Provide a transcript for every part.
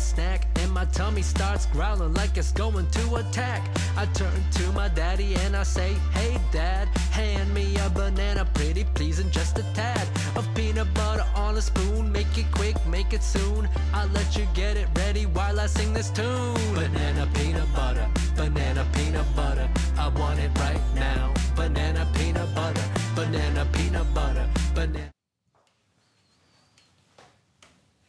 a snack, and my tummy starts growling like it's going to attack. I turn to my daddy and I say, Hey dad, hand me a banana, pretty please, and just a tad of peanut butter on a spoon. Make it quick, make it soon. I'll let you get it ready while I sing this tune. Banana peanut butter, banana peanut butter. I want it right now. Banana peanut butter, banana peanut butter, banana.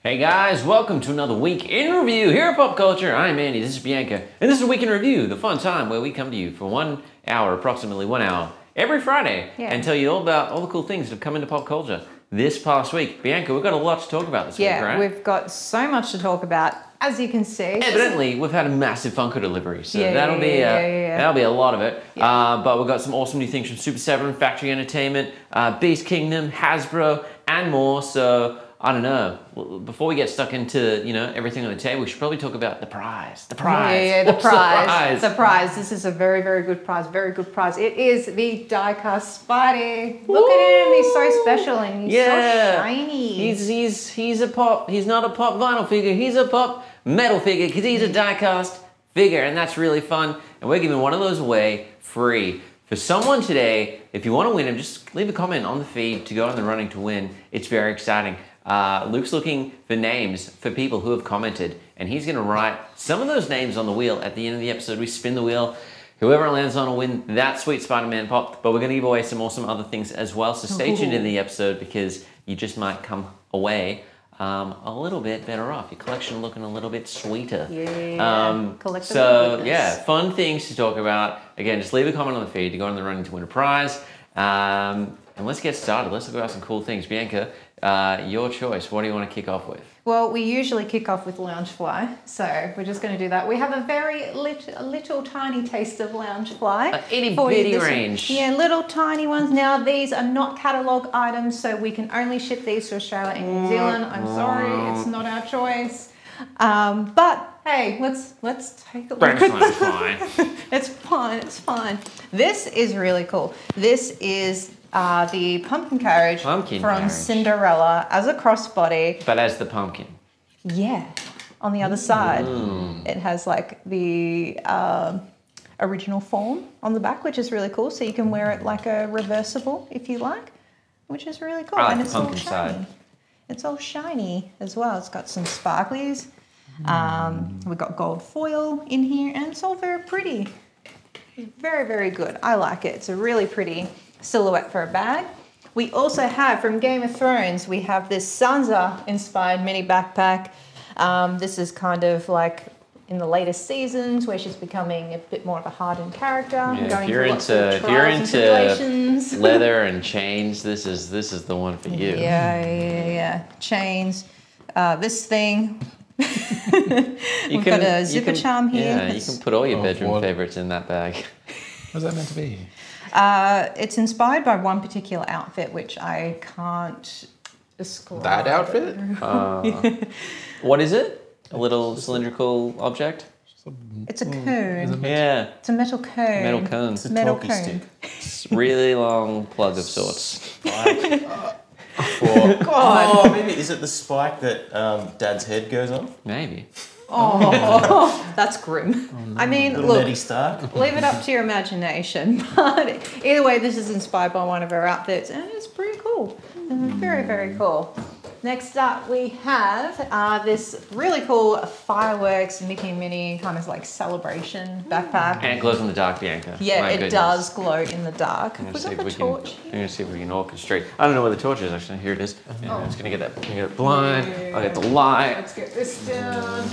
Hey guys, welcome to another week in review here at Popcultcha. I'm Andy, this is Bianca, and this is a week in review, the fun time where we come to you for one hour, approximately one hour, every Friday, Yeah. and tell you all about all the cool things that have come into Popcultcha this past week. Bianca, we've got a lot to talk about this Yeah, week, right? we've got so much to talk about, as you can see. Evidently, we've had a massive Funko delivery, so Yeah, that'll be uh, yeah, yeah. that'll be a lot of it. Uh, but we've got some awesome new things from Super7, Factory Entertainment, uh, Beast Kingdom, Hasbro, and more. So I don't know. Well, Before we get stuck into you know everything on the table, we should probably talk about the prize. The prize. Yeah, yeah, the What's prize. The The prize. This is a very, very good prize. Very good prize. It is the diecast Spidey. Look at him. He's so special and he's yeah. so shiny. He's he's he's a pop. He's not a pop vinyl figure. He's a pop metal figure because he's a diecast figure, and that's really fun. And we're giving one of those away free for someone today. If you want to win him, just leave a comment on the feed to go in the running to win. It's very exciting. Uh, Luke's looking for names for people who have commented, and he's going to write some of those names on the wheel at the end of the episode. We spin the wheel. Whoever it lands on will win that sweet Spider-Man pop. But we're going to give away some awesome other things as well. So stay tuned in the episode because you just might come away um, a little bit better off. Your collection looking a little bit sweeter. Yeah, Um, collectible so yeah, fun things to talk about. Again, just leave a comment on the feed to go in the running to win a prize. Um, and let's get started. Let's talk about some cool things. Bianca, uh, your choice. What do you want to kick off with? Well, we usually kick off with Loungefly, so we're just going to do that. We have a very little, a little tiny taste of Loungefly. A itty for bitty this- range. Yeah, little tiny ones. Now, these are not catalogue items, so we can only ship these to Australia and New Zealand. I'm sorry, it's not our choice. Um, but hey, let's let's take a look at That's fine. it's fine. It's fine. This is really cool. This is uh, the pumpkin carriage Pumpkin from carriage. Cinderella as a crossbody. But as the pumpkin. Yeah. On the other side, it has like the um original form on the back, which is really cool. So you can wear it like a reversible if you like, which is really cool. I like and the it's all shiny. side. It's all shiny as well. It's got some sparklies. Um, we've got gold foil in here, and it's all very pretty. Very, very good. I like it. It's a really pretty silhouette for a bag. We also have from Game of Thrones, we have this Sansa inspired mini backpack. Um, this is kind of like in the latest seasons where she's becoming a bit more of a hardened character. Yeah, going if you're through lots of into if you're trials and tribulations. into leather and chains, this is this is the one for you. Yeah, yeah, yeah. Chains. Uh, this thing. You We've got a you zipper charm here. Yeah, you can put all your Oh, bedroom what? favorites in that bag. What's that meant to be? Uh, it's inspired by one particular outfit, which I can't describe. That outfit? What is it? A little cylindrical object? It's a cone. it meant Yeah, It's a metal cone. metal cone. It's a Metal talkie cone. stick. It's really long plug of sorts. For, God. oh, maybe is it the spike that um, Dad's head goes on? Maybe. Oh, that's grim. I mean, Little look, Nettie Stark. leave it up to your imagination. But either way, this is inspired by one of her outfits, and it's pretty cool. Very, very cool. Next up, we have uh, this really cool fireworks Mickey and Minnie kind of like celebration backpack. And it glows in the dark, Bianca. Yeah, My it goodness. does glow in the dark. I'm gonna, We see got the we can, torch. I'm gonna see if we can orchestrate. I don't know where the torch is actually. Here it is. Yeah, I'm just gonna get that. I'm gonna get it blind. I'll get the light. Let's get this down.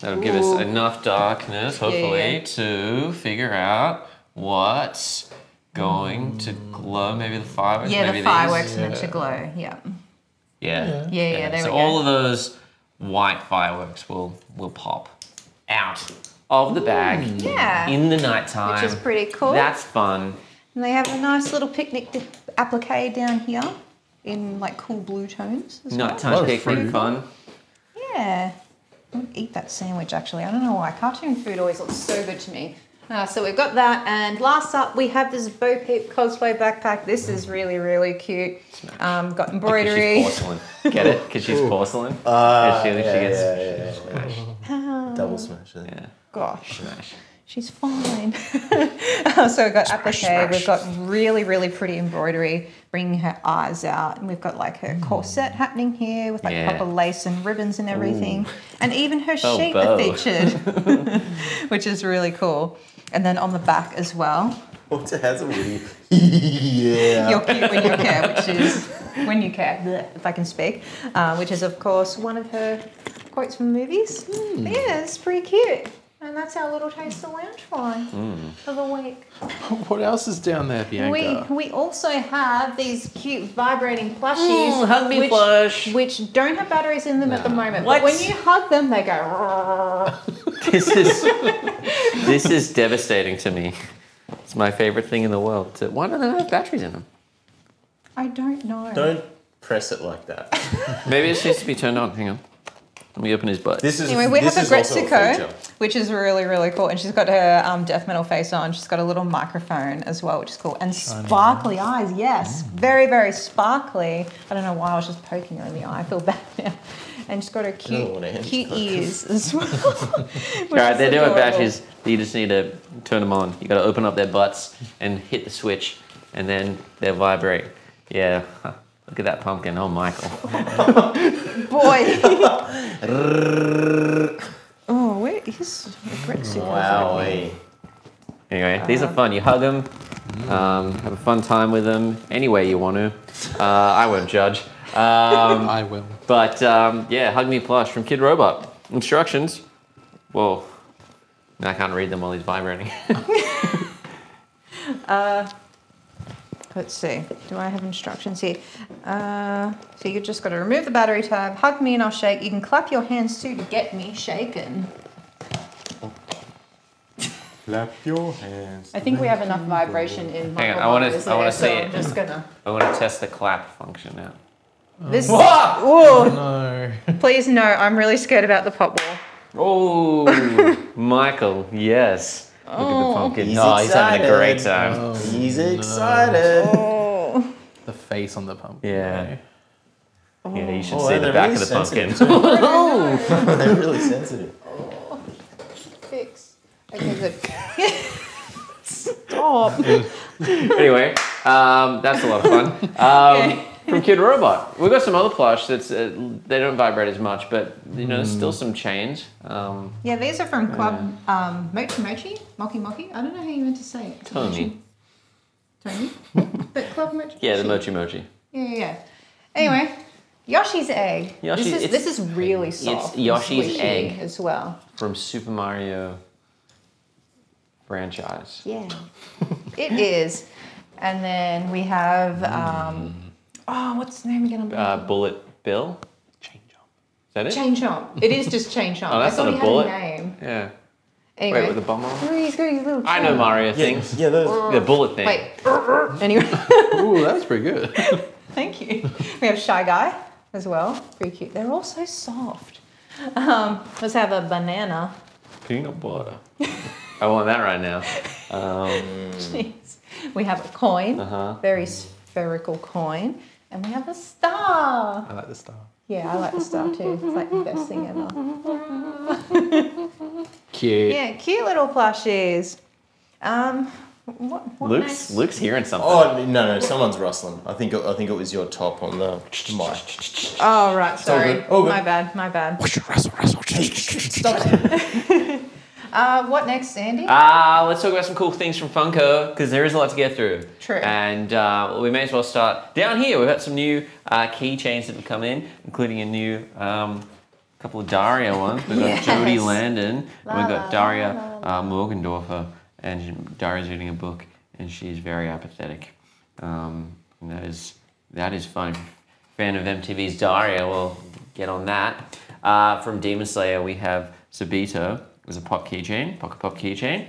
That'll give us enough darkness, hopefully, yeah. to figure out what's going to glow. Maybe the fireworks. Yeah, maybe the fireworks These. meant to glow. Yeah. Yeah. Yeah, yeah, there so we go. all of those white fireworks will will pop out of the bag Yeah. in the nighttime. Which is pretty cool. That's fun. And they have a nice little picnic applique down here in like cool blue tones. As. Nighttime Well, picnic fun. Yeah. I would eat that sandwich actually. I don't know why. Cartoon food always looks so good to me. Uh, so we've got that, and last up we have this Bo Peep cosplay backpack. This is really really cute. Um, got Because embroidery. she's porcelain. Get it? Because she's porcelain. Uh, And she, she yeah, gets yeah, yeah, yeah, yeah. Double smash. Yeah. Gosh, Smash. She's fine. so we've got applique. We've got really really pretty embroidery, bringing her eyes out, and we've got like her corset happening here with like Yeah. proper lace and ribbons and everything, and even her Oh, sheep bow. are featured, which is really cool. And then on the back as well, What has a Woody? yeah. You're cute when you care, which is when you care, bleh, if I can speak, uh, which is of course one of her quotes from movies. But yeah, it's pretty cute. And that's our little taste of Loungefly for the week. What else is down there, Bianca? We we also have these cute vibrating plushies, Mm, hug me which, plush. which don't have batteries in them at the moment. What? But when you hug them, they go. This is this is devastating to me. It's my favorite thing in the world. To, why don't they have batteries in them? I don't know. Don't press it like that. Maybe it needs to be turned on. Hang on. Let me open his butt. This is Anyway, we have a is also Aggretsuko, feature. which is really, really cool. And she's got her um, death metal face on. She's got a little microphone as well, which is cool. And sparkly eyes, yes. Very, very sparkly. I don't know why I was just poking her in the eye. I feel bad now. And she's got her cute, want her hands cute ears as well. All right, they do have batteries. You just need to turn them on. You got to open up their butts and hit the switch, and then they vibrate. Yeah. Huh. Look at that pumpkin. Oh, Michael. Boy. oh, where is Aggretsuko? Wow. Anyway, these are fun. You hug them, um, have a fun time with them any way you want to. Uh, I won't judge. Um, I will. but um, yeah, Hug Me Plush from Kidrobot. Instructions. Whoa. I can't read them while he's vibrating. Let's see. Do I have instructions here? Uh, so you just got to remove the battery tab, hug me, and I'll shake. You can clap your hands too to get me shaken. Clap your hands. I think we have enough vibration in my Hang on, I wanna- I wanna see so it. I'm just gonna. I want to test the clap function now. This. Whoa! Whoa! No. Please no. I'm really scared about the pop wall. Oh, Michael, yes. Look at the pumpkin. He's oh, he's having a great excited. time. He's excited. Oh. The face on the pumpkin. Yeah. Yeah, you should Oh, see the back really of the pumpkin. sensitive They're really sensitive. Fix. Okay, good. Stop. anyway, um, that's a lot of fun. Um, Okay. From Kidrobot, we've got some other plush that's uh, they don't vibrate as much, but you know, there's still some change. Um, Yeah, these are from Club um, Mochi Mochi, Moki Moki. I don't know how you meant to say it. Tony. Tony. but Club Mochi. Yeah, the Mochi Mochi. Yeah, yeah, yeah. Anyway, Yoshi's egg. Yoshi- this is this is really soft. and Yoshi's egg. as well. from Super Mario franchise. Yeah, it is. And then we have um, oh, what's the name again? I'm Uh. Bullet Bill. Change up. Is that it? Chain Chomp. It is just Chain Chomp. Oh, that's I thought not a he had bullet. a name. Yeah. Anyway, Wait, with the bomb on? Oh, he's got his little I know. Mario Yeah, things. yeah, those. The bullet thing. Wait. anyway, Ooh, that was pretty good. thank you. We have Shy Guy as well. Pretty cute. They're all so soft. Um, let's have a banana. Peanut butter. I want that right now. Um, Jeez. We have a coin, Uh-huh. very spherical coin, and we have a star. I like the star. Yeah, I like the star too. It's like the best thing ever. Cute. Yeah, cute little plushies. Um, what, what Luke's next? Luke's hearing something. Oh no, no, someone's rustling. I think it, I think it was your top on the mic. Oh right, all sorry. good, all good. My bad, my bad. Russell, Russell. Stop it. Uh, what next, Sandy? Uh, let's talk about some cool things from Funko because there is a lot to get through. True. And uh, we may as well start down here. We've got some new uh, keychains that have come in, including a new um, couple of Daria ones. We've got Yes. Jodie Landon, and we've La, got la, Daria uh, Morgendorffer, and Daria's reading a book, and she's very apathetic. Um, and that is that is fun. If you're a Fan of MTV's Daria? we'll get on that. Uh, from Demon Slayer, we have Sabito. It was a pop keychain, pocket pop keychain.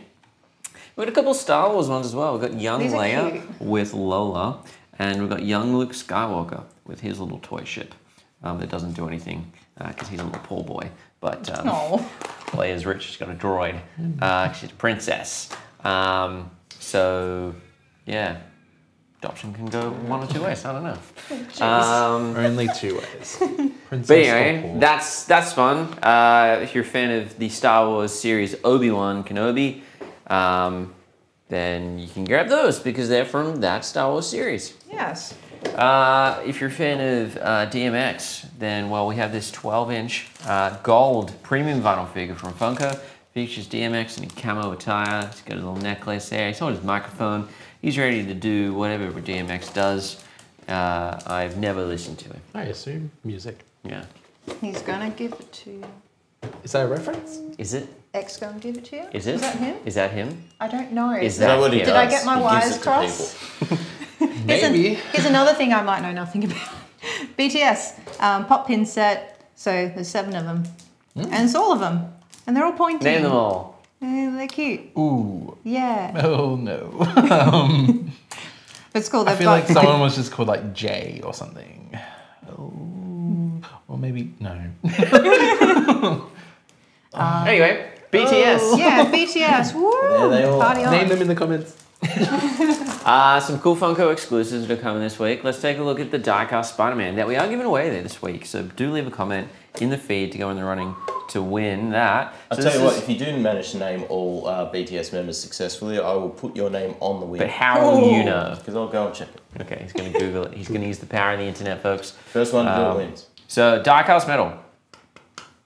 We've got a couple of Star Wars ones as well. We've got young These Leia with Lola, and we've got young Luke Skywalker with his little toy ship um, that doesn't do anything because he's a little poor boy. But um, No. Leia's rich. She's got a droid. Uh, she's a princess. Um, so, yeah, adoption can go one or two ways. I don't know. Um, Only two ways. Princess but anyway, that's that's fun. Uh, if you're a fan of the Star Wars series Obi Wan Kenobi, um, then you can grab those because they're from that Star Wars series. Yes. Uh, if you're a fan of uh, DMX, then well, we have this 12-inch uh, gold premium vinyl figure from Funko. Features DMX in a camo attire. He's got a little necklace there. He's on his microphone. He's ready to do whatever DMX does. Uh, I've never listened to him. I assume music. Yeah. He's gonna give it to you. Is that a reference? Is it? X gonna give it to you. Is it? Is that him? Is that him? I don't know. Is Is that what he Did does? I get my He wires gives it to crossed? people. Here's, an- Maybe. here's another thing I might know nothing about. BTS um, pop pin set. So there's seven of them, and it's all of them, and they're all pointing. Name them all. Eh, they're cute. Ooh. Yeah, Oh no. it's cool. I They've feel got like someone was just called like Jay or something. Oh. Or maybe no. anyway, BTS. yeah BTS. Woo! There they all Party on. Name them in the comments. Uh, some cool Funko exclusives that are coming this week. Let's take a look at the Diecast Spider-Man that we are giving away there this week. So do leave a comment in the feed to go in the running to win that. I'll So tell this you what, if you do manage to name all uh, BTS members successfully, I will put your name on the but win. how will you Oh. know? Because I'll go and check it. Okay, he's going to Google it. He's going to use the power of the internet, folks. First one to do Um, it wins. So diecast metal,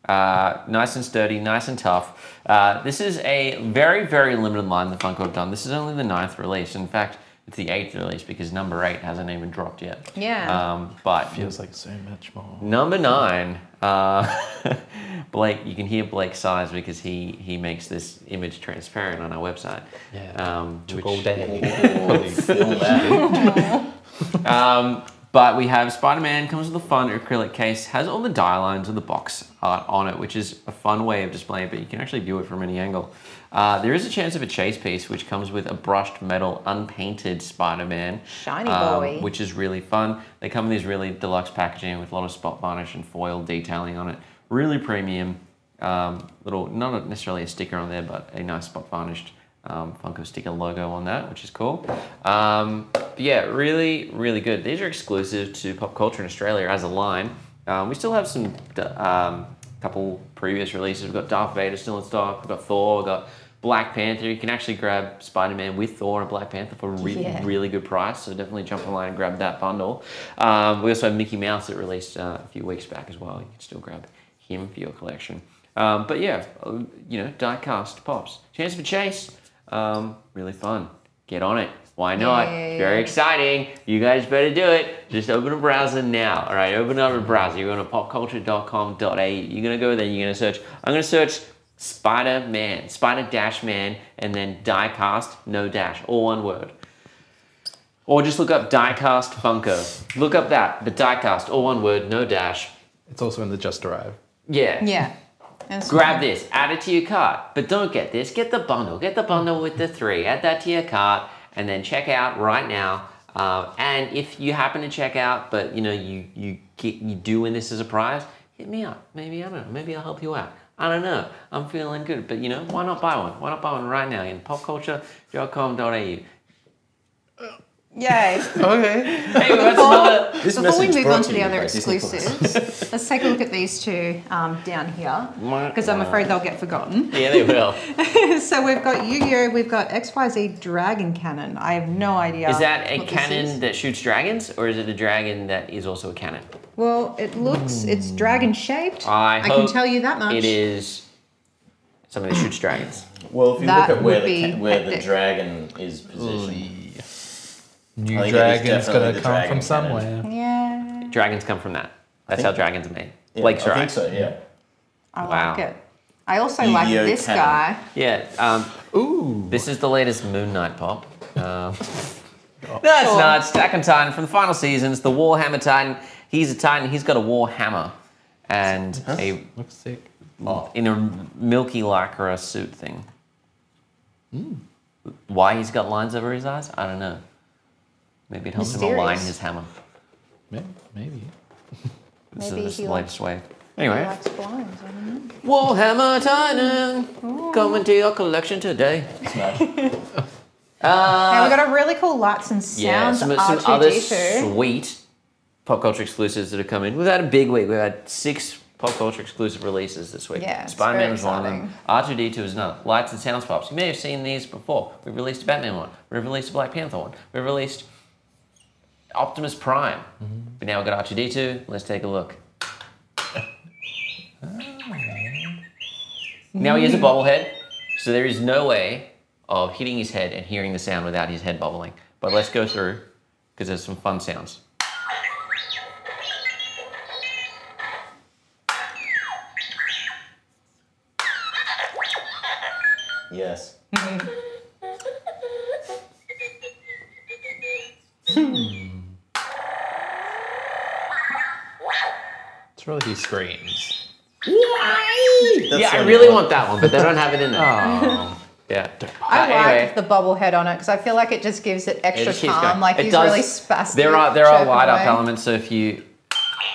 uh, nice and sturdy, nice and tough. Uh, this is a very, very limited line that Funko have done. This is only the ninth release. In fact, it's the eighth release because number eight hasn't even dropped yet. Yeah. Um, but Feels like so much more. number nine, uh, Blake, you can hear Blake's sighs because he he makes this image transparent on our website. Yeah. Um, Took which- all day. Oh, film that. Um, but we have Spider-Man comes with a fun acrylic case, has all the die lines of the box art on it, which is a fun way of displaying it, but you can actually view it from any angle. Uh, there is a chance of a chase piece, which comes with a brushed metal, unpainted Spider-Man. Shiny um, boy. which is really fun. They come in these really deluxe packaging with a lot of spot varnish and foil detailing on it. Really premium. Um, little, not necessarily a sticker on there, but a nice spot varnished um, Funko sticker logo on that, which is cool. Um, yeah, really, really good. These are exclusive to Popcultcha in Australia as a line. Um, we still have some um, couple previous releases. We've got Darth Vader still in stock. We've got Thor. We've got Black Panther. You can actually grab Spider Man with Thor and Black Panther for a re- Yeah. really good price. So definitely jump online and grab that bundle. Um, we also have Mickey Mouse that released uh, a few weeks back as well. You can still grab him for your collection. Um, but yeah, uh, you know, die-cast pops. Chance for Chase, um, really fun. Get on it. Why not? Yeah. Very exciting. You guys better do it. Just open a browser now. All right, open up a browser. You're going to popcultcha.com.au. You're going to go there. You're going to search. I'm going to search Spider Man, Spider Dash Man, and then diecast, no dash, all one word. Or just look up diecast Funko. Look up that, but diecast, all one word, no dash. It's also in the Just Arrive. Yeah. Yeah. And it's Grab this, add it to your cart. But don't get this, get the bundle. Get the bundle with the three. Add that to your cart and then check out right now. Uh, and if you happen to check out, but you know you you get, you do win this as a prize, hit me up. Maybe I don't know. Maybe I'll help you out. I don't know. I'm feeling good, but you know why not buy one? Why not buy one right now in popcultcha.com.au? Yay. Okay. Hey, that's another. This Before we message move brought on to to the you other by Disney Plus. exclusives, let's take a look at these two um, down here because I'm afraid they'll get forgotten. Yeah, they will. so we've got Yu-Gi-Oh! We've got XYZ Dragon Cannon. I have no idea. Is that a what this cannon is. that shoots dragons, or is it a dragon that is also a cannon? Well, it looks it's dragon shaped. I, can hope tell you that much. It is something that shoots dragons. Well, if you That look at where would the be ca- where the hectic. dragon is positioned, New think it is dragon's definitely gonna the come dragon from cannon. somewhere. Yeah, Dragons come from that. That's how dragons are made. yeah, Blake's I right. think so. Yeah. I Wow. like it. I also like Yu-Gi-Oh! this cannon. guy. Yeah. Um, Ooh. this is the latest Moon Knight pop. Um, that's Sure. not Attack on Titan from the final seasons. The Warhammer Titan. He's a Titan. He's got a war hammer and a Looks sick. Oh, in a milky lycra suit thing. Hmm. Why he's got lines over his eyes? I don't know. Maybe it helps him align his hammer. Maybe. maybe. This Maybe is he the latest wave. Anyway, Likes blinds, I don't know. Warhammer Titan coming to your collection today. Smash. now we've got a really cool lights and Yeah, sounds some, some other sweet Popcultcha exclusives that have come in. We've had a big week. We've had six Popcultcha exclusive releases this week. Yeah, Spider Man was one of them. R2D2 is another. Lights and Sounds Pops. You may have seen these before. We've released a Batman one. We've released a Black Panther one. We've released Optimus Prime. Mm-hmm. But now we've got R2D2. Let's take a look. Now he has a bobblehead, so there is no way of hitting his head and hearing the sound without his head bobbling. But let's go through because there's some fun sounds. Yes. It's really he screams. That's yeah, I really annoying. want that one, but they don't have it in there. Oh. Yeah. I Uh, like anyway, the bobble head on it because I feel like it just gives it it extra just keeps calm. going. Like It he's does- really spastic. There are there are chirping light up elements. So if you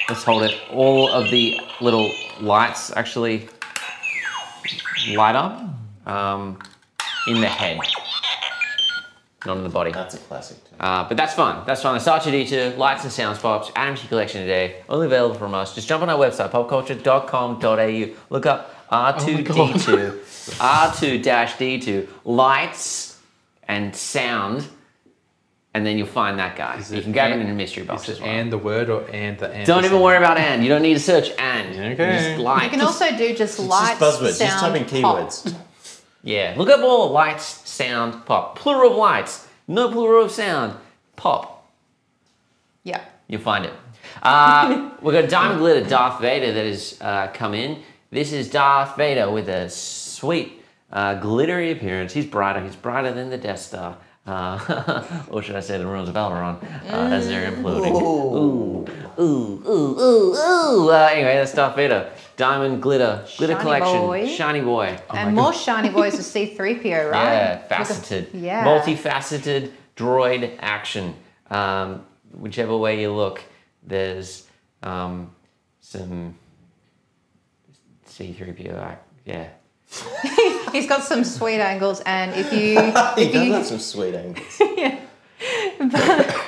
let's hold it, all of the little lights actually light up um, in the head, not in the body. That's a classic too. Uh, but that's fun. That's fun. The R2D2, Lights and Sounds Pops, Adam T Collection today. Only available from us. Just jump on our website, popcultcha.com.au. Look up R2D2, R2-D2, Lights and Sound, and then you'll find that guy. Is You can grab it in a mystery box Is as well. and the word or and the and? Don't even sound? worry about and. You don't need to search and. Okay. Just lights. You can also do just It's lights, just buzzwords. sound, just type in pop. keywords. Yeah, look up all lights, sound, pop. Plural of lights, no plural of sound. Pop. Yeah. You'll find it. Uh, we've got Diamond Glitter Darth Vader that has uh, come in. This is Darth Vader with a sweet uh, glittery appearance. He's brighter. He's brighter than the Death Star. Uh, or should I say the ruins of Alderaan uh, as they're imploding. Ooh, ooh, ooh, ooh, ooh. Uh, anyway, that's Darth Vader. Diamond Glitter, Glitter Shiny Collection, boy. Shiny Boy. and more shiny boys with C3PO, right? Yeah, faceted. yeah. Multifaceted droid action. Um, whichever way you look, there's um, some C3PO. ac- Yeah. He's got some sweet angles, and if you, He if does you have some sweet angles.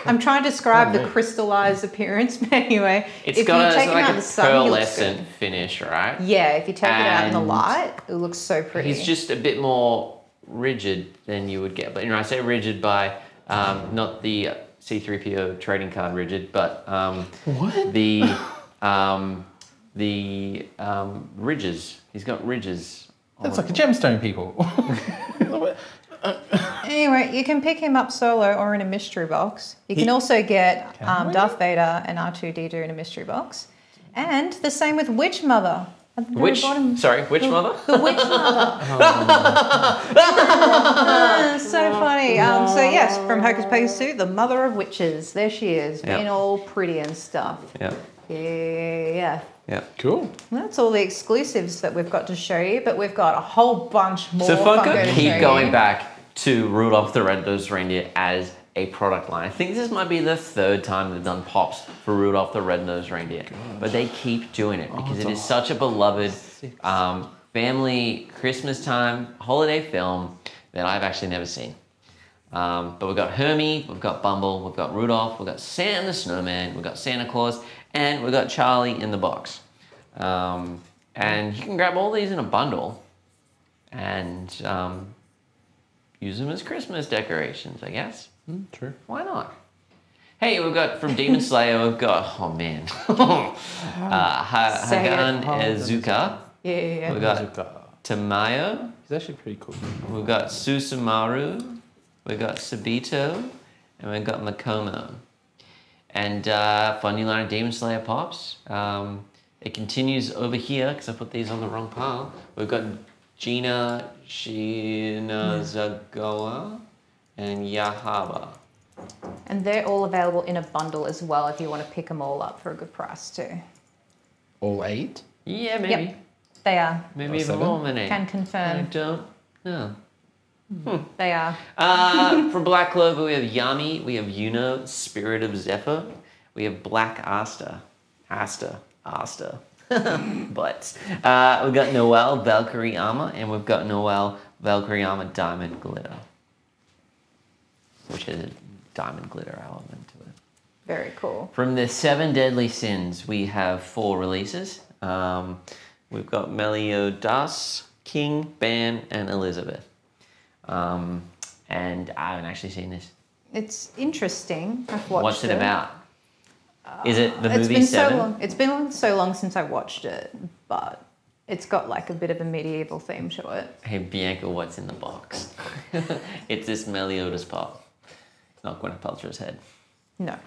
I'm trying to describe Oh, the crystallized appearance, but anyway, It's if got you a, take it's him like out a in the sun, pearlescent good. finish, right? Yeah, if you take it out in the light, it looks so pretty. He's just a bit more rigid than you would get. But you know, I say rigid by um, not the C3PO trading card rigid, but um, What? the um, the um, ridges. He's got ridges. That's like a gemstone people. Anyway, you can pick him up solo or in a mystery box. You can He- also get Can um. Darth Vader and R2D2 in a mystery box. And the same with Witch Mother. At the very Which? bottom. Sorry, which mother? The Witch Mother. Ah, so funny. Um, so, yes, from Hocus Pocus 2, the Mother of Witches. There she is, Yeah. being all pretty and stuff. Yeah, Yeah, yeah. yeah. cool. That's all the exclusives that we've got to show you, but we've got a whole bunch more. So Funko Funko to keep going back to Rudolph the Red-Nosed Reindeer as a product line. I think this might be the third time they've done pops for Rudolph the Red-Nosed Reindeer, but they keep doing it because it is such a beloved um, family Christmas time holiday film that I've actually never seen. Um, but we've got Hermie, we've got Bumble, we've got Rudolph, we've got Santa the Snowman, we've got Santa Claus, and we've got Charlie in the box. Um, and you can grab all these in a bundle and um, use them as Christmas decorations, I guess. Mm, true. Why not? Hey, we've got from Demon Slayer, we've got, oh man, uh, ha- Say it. Hagan Oh, Ezuka, Yeah, yeah, yeah. we've got Tamayo, He's actually pretty cool. we've got Susamaru, we've got Sabito, and we've got Makomo. And uh, fun new line of Demon Slayer pops. Um, it continues over here because I put these on the wrong pile. We've got Genya Shinazugawa and Yahaba. And they're all available in a bundle as well if you want to pick them all up for a good price too. All eight? Yeah, maybe. Yep, they are. Maybe Or even seven? more than eight. Can confirm. I confirm don't know. they are. Uh, for Black Clover, we have Yami, we have Yuno, Spirit of Zephyr, we have Black Asta, Asta, Asta, but uh, we've got Noel Valkyrie Armor and we've got Noel Valkyrie Armor Diamond Glitter, which is a diamond glitter element to it. Very cool. From the seven deadly sins, we have four releases. Um, we've got Meliodas, King, Ban, and Elizabeth. Um, and I haven't actually seen this. It's interesting. I've watched What's it about? Is it the it's movie been Seven? so long. It's been so long since I watched it, but it's got like a bit of a medieval theme to it. Hey Bianca, what's in the box? it's this Meliodas pop. It's not Gwyneth Paltrow's head. No.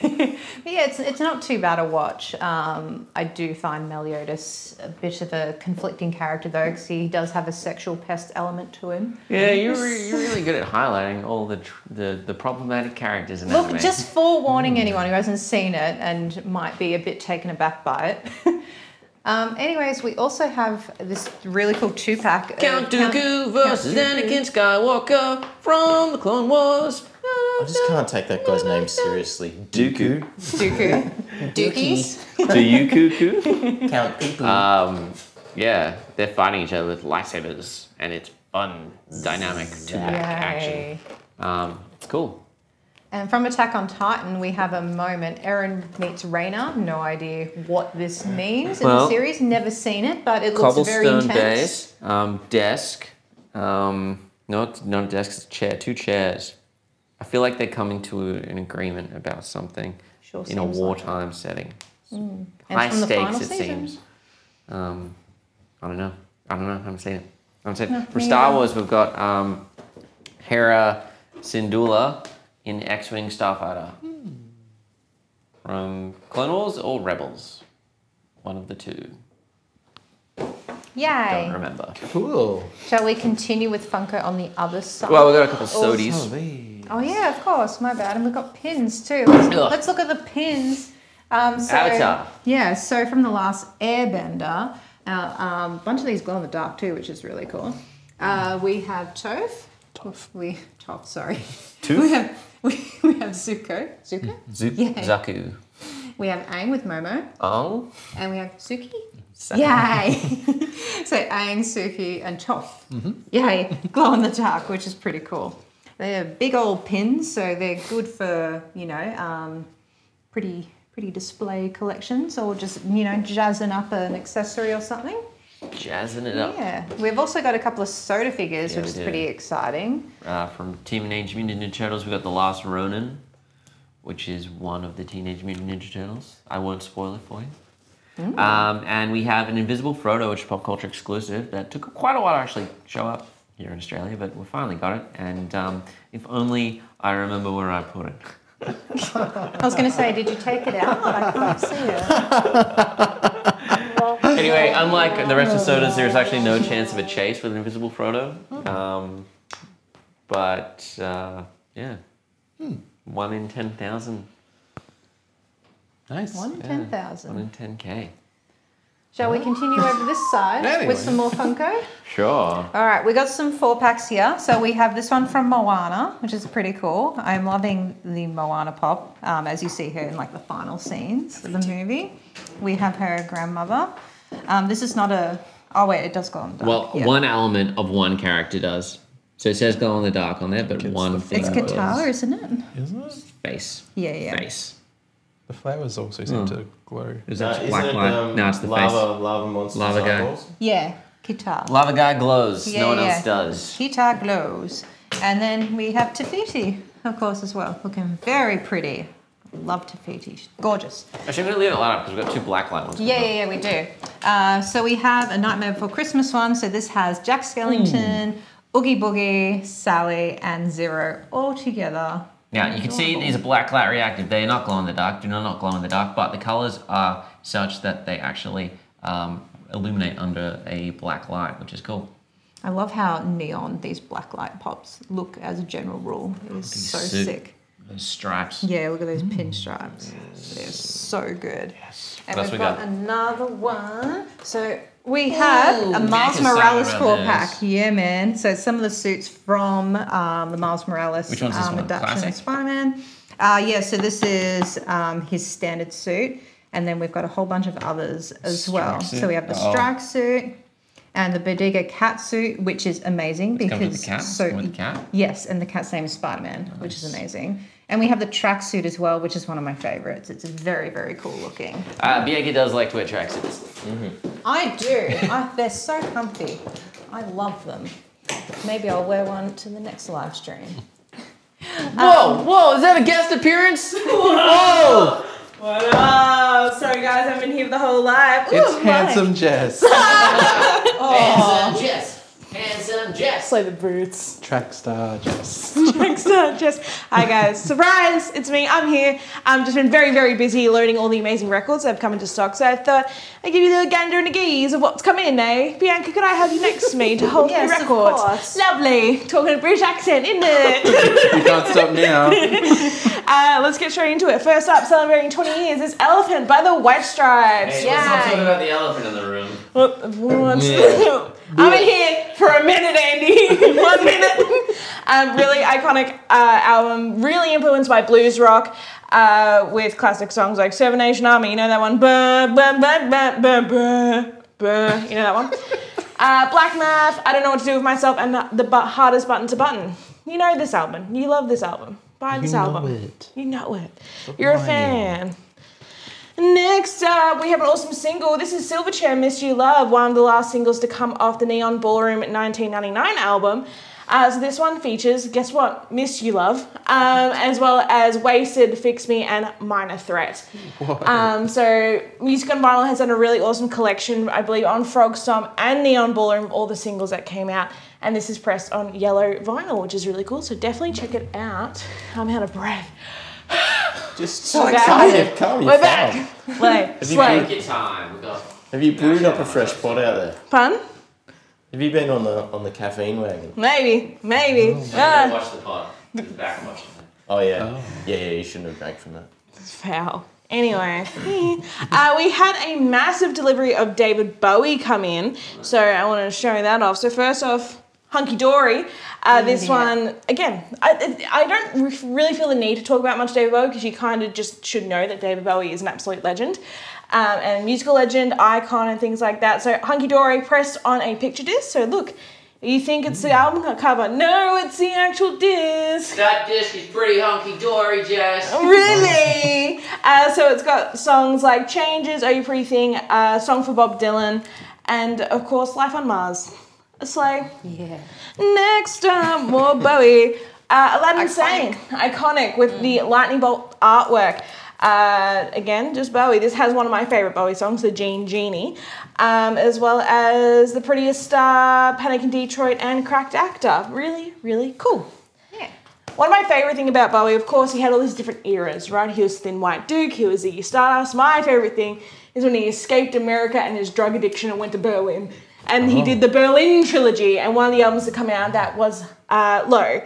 but yeah, it's, it's not too bad a watch. Um, I do find Meliodas a bit of a conflicting character though, because he does have a sexual pest element to him. Yeah, you're, re- you're really good at highlighting all the tr- the, the problematic characters in Look, anime. just forewarning anyone who hasn't seen it and might be a bit taken aback by it. um, anyways, we also have this really cool two pack. Count Dooku versus Anakin Skywalker from the Clone Wars. I just can't take that guy's name seriously. Dooku. Dooku. Dookies. Do you cuckoo? Count Dooku. Um, yeah, they're fighting each other with lightsabers, and it's fun, dynamic two-pack action. Um, it's cool. And from Attack on Titan, we have a moment. Eren meets Reiner. No idea what this means in Well, the series. Never seen it, but it looks very Cobblestone intense. base, um, desk, um, not not a desk, it's a chair, two chairs. I feel like they're coming to an agreement about something Sure in a seems like wartime setting. And High from stakes, it season. seems. Um, I don't know. I don't know. I haven't seen it. I haven't seen it. No, me Star either. Wars, we've got um, Hera Syndulla in X-wing Starfighter. Hmm. From Clone Wars or Rebels, one of the two. Yay. Don't remember. Cool. Shall we continue with Funko on the other side? Well, we've got a couple Also- sodies. these. Oh yeah, of course. My bad. And we've got pins too. Let's, Ugh. let's look at the pins. Um, so, Avatar. Yeah. So from the last Airbender, a uh, um, bunch of these glow in the dark too, which is really cool. Uh, we have Toph. Toph. We Toph. Sorry. Tooth? We have we, we have Zuko. Zuko. Zup, Yeah. Zaku. We have Aang with Momo, Oh. and we have Suki. Yay! so Aang, Suki, and Toph. Yay! Glow in the dark, which is pretty cool. They're big old pins, so they're good for you know um, pretty pretty display collections, or just you know jazzing up an accessory or something. Jazzing it up. Yeah, we've also got a couple of soda figures, Yeah, which is do. pretty exciting. Uh, from Teenage Mutant Ninja Turtles, we've got The Last Ronin, which is one of the Teenage Mutant Ninja Turtles. I won't spoil it for you. Um, and we have an Invisible Frodo, which is Popcultcha exclusive, that took quite a while to actually show up here in Australia, but we finally got it. And um, if only I remember where I put it. I was going to say, did you take it out? I can't see it. Anyway, unlike the rest of sodas, there's actually no chance of a chase with Invisible Frodo. Um, but uh, yeah, one in ten thousand, Nice. One in Yeah. ten one thousand. in ten k. Shall we continue over this side Anyway. with some more Funko? Sure. All right, we got some four packs here. So we have this one from Moana, which is pretty cool. I'm loving the Moana pop, um, as you see her in like the final scenes of the movie. We have her grandmother. Um, this is not a. Oh wait, it does go on. The dark. Well, yeah. one element of one character does. So it says glow in the dark on there, but It's one thing It's flowers. Katara, isn't it? Isn't it? face. Yeah, yeah. Face. The flowers also seem to glow. Is that that isn't black light? um, no, it's the lava, face. Lava monsters. Lava guy. eyeballs? Yeah, Katara. Lava guy glows. Yeah, no one yeah. else does. Kita glows. And then we have Te Fiti, of course, as well. Looking very pretty. Love Te Fiti. Gorgeous. Actually, I'm gonna leave it light up because we've got two black light ones. Yeah, yeah, yeah, we do. Uh, so we have a Nightmare Before Christmas one. So this has Jack Skellington, Oogie Boogie, Sally, and Zero all together. Now you can see these are black light reactive. They are not glow in the dark. Do not glow in the dark. But the colors are such that they actually um, illuminate under a black light, which is cool. I love how neon these black light pops look as a general rule. It is so sick. sick. Those stripes. Yeah, look at those pinstripes. They're so good. Yes. And we've we got, got? another one. So we have Ooh, a Miles Morales four pack. Yeah, man. So some of the suits from um, the Miles Morales Which one's this um, one? adaptation of Spider-Man. Uh, yeah, so this is um, his standard suit. And then we've got a whole bunch of others as well. Strike So we have the suit. Oh. strike suit and the Bodega cat suit, which is amazing with because the cat? so With the cat? yes, and the cat's name is Spider Man, which is amazing. And we have the tracksuit as well, which is one of my favorites. It's very very cool looking. Uh, Bianca does like to wear tracksuits. I do. I, they're so comfy. I love them. Maybe I'll wear one to the next live stream. Whoa, whoa, is that a guest appearance? Whoa! What up? Sorry guys, I've been here the whole live. Ooh, It's my. handsome Jess. Handsome Jess. Handsome Jess. Play the boots. Track star Jess. Next up, just hi guys. Surprise! It's me. I'm here. I've just been very, very busy loading all the amazing records that have come into stock. So I thought I'd give you the gander and a gaze of what's come in, eh? Bianca, could I have you next to me to hold Yes, the of records? course. Lovely. Talking a British accent, isn't it? you can't stop now. uh, let's get straight into it. First up, celebrating 20 years is Elephant by the White Stripes. Hey, let's not talk about the elephant in the room. Well, everyone wants to- I'm in here for a minute, Andy. One minute. Um, really iconic uh, album, really influenced by blues rock. Uh, with classic songs like Seven Nation Army, you know that one? Buh, buh, buh, buh, buh, buh, buh. You know that one? Uh, Black Math, I don't know what to do with myself, and the, the hardest button to button. You know this album. You love this album. Buy this know album. it. You know it. You're a fan. Next up, we have an awesome single. This is Silverchair, Miss You Love, one of the last singles to come off the Neon Ballroom 1999 album. Uh, so this one features, guess what? Miss You Love, um, as well as Wasted, Fix Me, and Minor Threat. Um, so Music on Vinyl has done a really awesome collection, I believe, on Frogstomp and Neon Ballroom, all the singles that came out. And this is pressed on yellow vinyl, which is really cool. So definitely check it out. I'm out of breath. Just so Okay. excited. Calm We're your back. farm. Like, you slow. Take your time. Have you brewed up a fresh pot out there? Pun? Have you been on the on the caffeine wagon? Maybe, maybe. You Ah, watch the pod. It's back and watch it. Oh yeah. Yeah, yeah. You shouldn't have drank from that. foul. Anyway, uh, we had a massive delivery of David Bowie come in, so I want to show that off. So first off, Hunky Dory. Uh, this Yeah. one again, I, I don't really feel the need to talk about much David Bowie because you kind of just should know that David Bowie is an absolute legend. Um, and musical legend, icon, and things like that. So Hunky Dory pressed on a picture disc. So look, you think it's the album cover? No, it's the actual disc. That disc is pretty hunky dory, Jess. Really? uh, so it's got songs like Changes, Are You Pretty Thing, uh, Song for Bob Dylan, and of course Life on Mars. A sleigh. Yeah. Next up, more Bowie. Uh, Aladdin Sane, iconic with the lightning bolt artwork. Uh, again, just Bowie. This has one of my favorite Bowie songs, the Jean Genie, um, as well as The Prettiest Star, Panic in Detroit, and Cracked Actor. Really, really cool. Yeah. One of my favorite thing about Bowie, of course, he had all these different eras, right? He was Thin White Duke, he was Ziggy Stardust. My favorite thing is when he escaped America and his drug addiction and went to Berlin. And he did the Berlin trilogy, and one of the albums that come out that was uh, Low,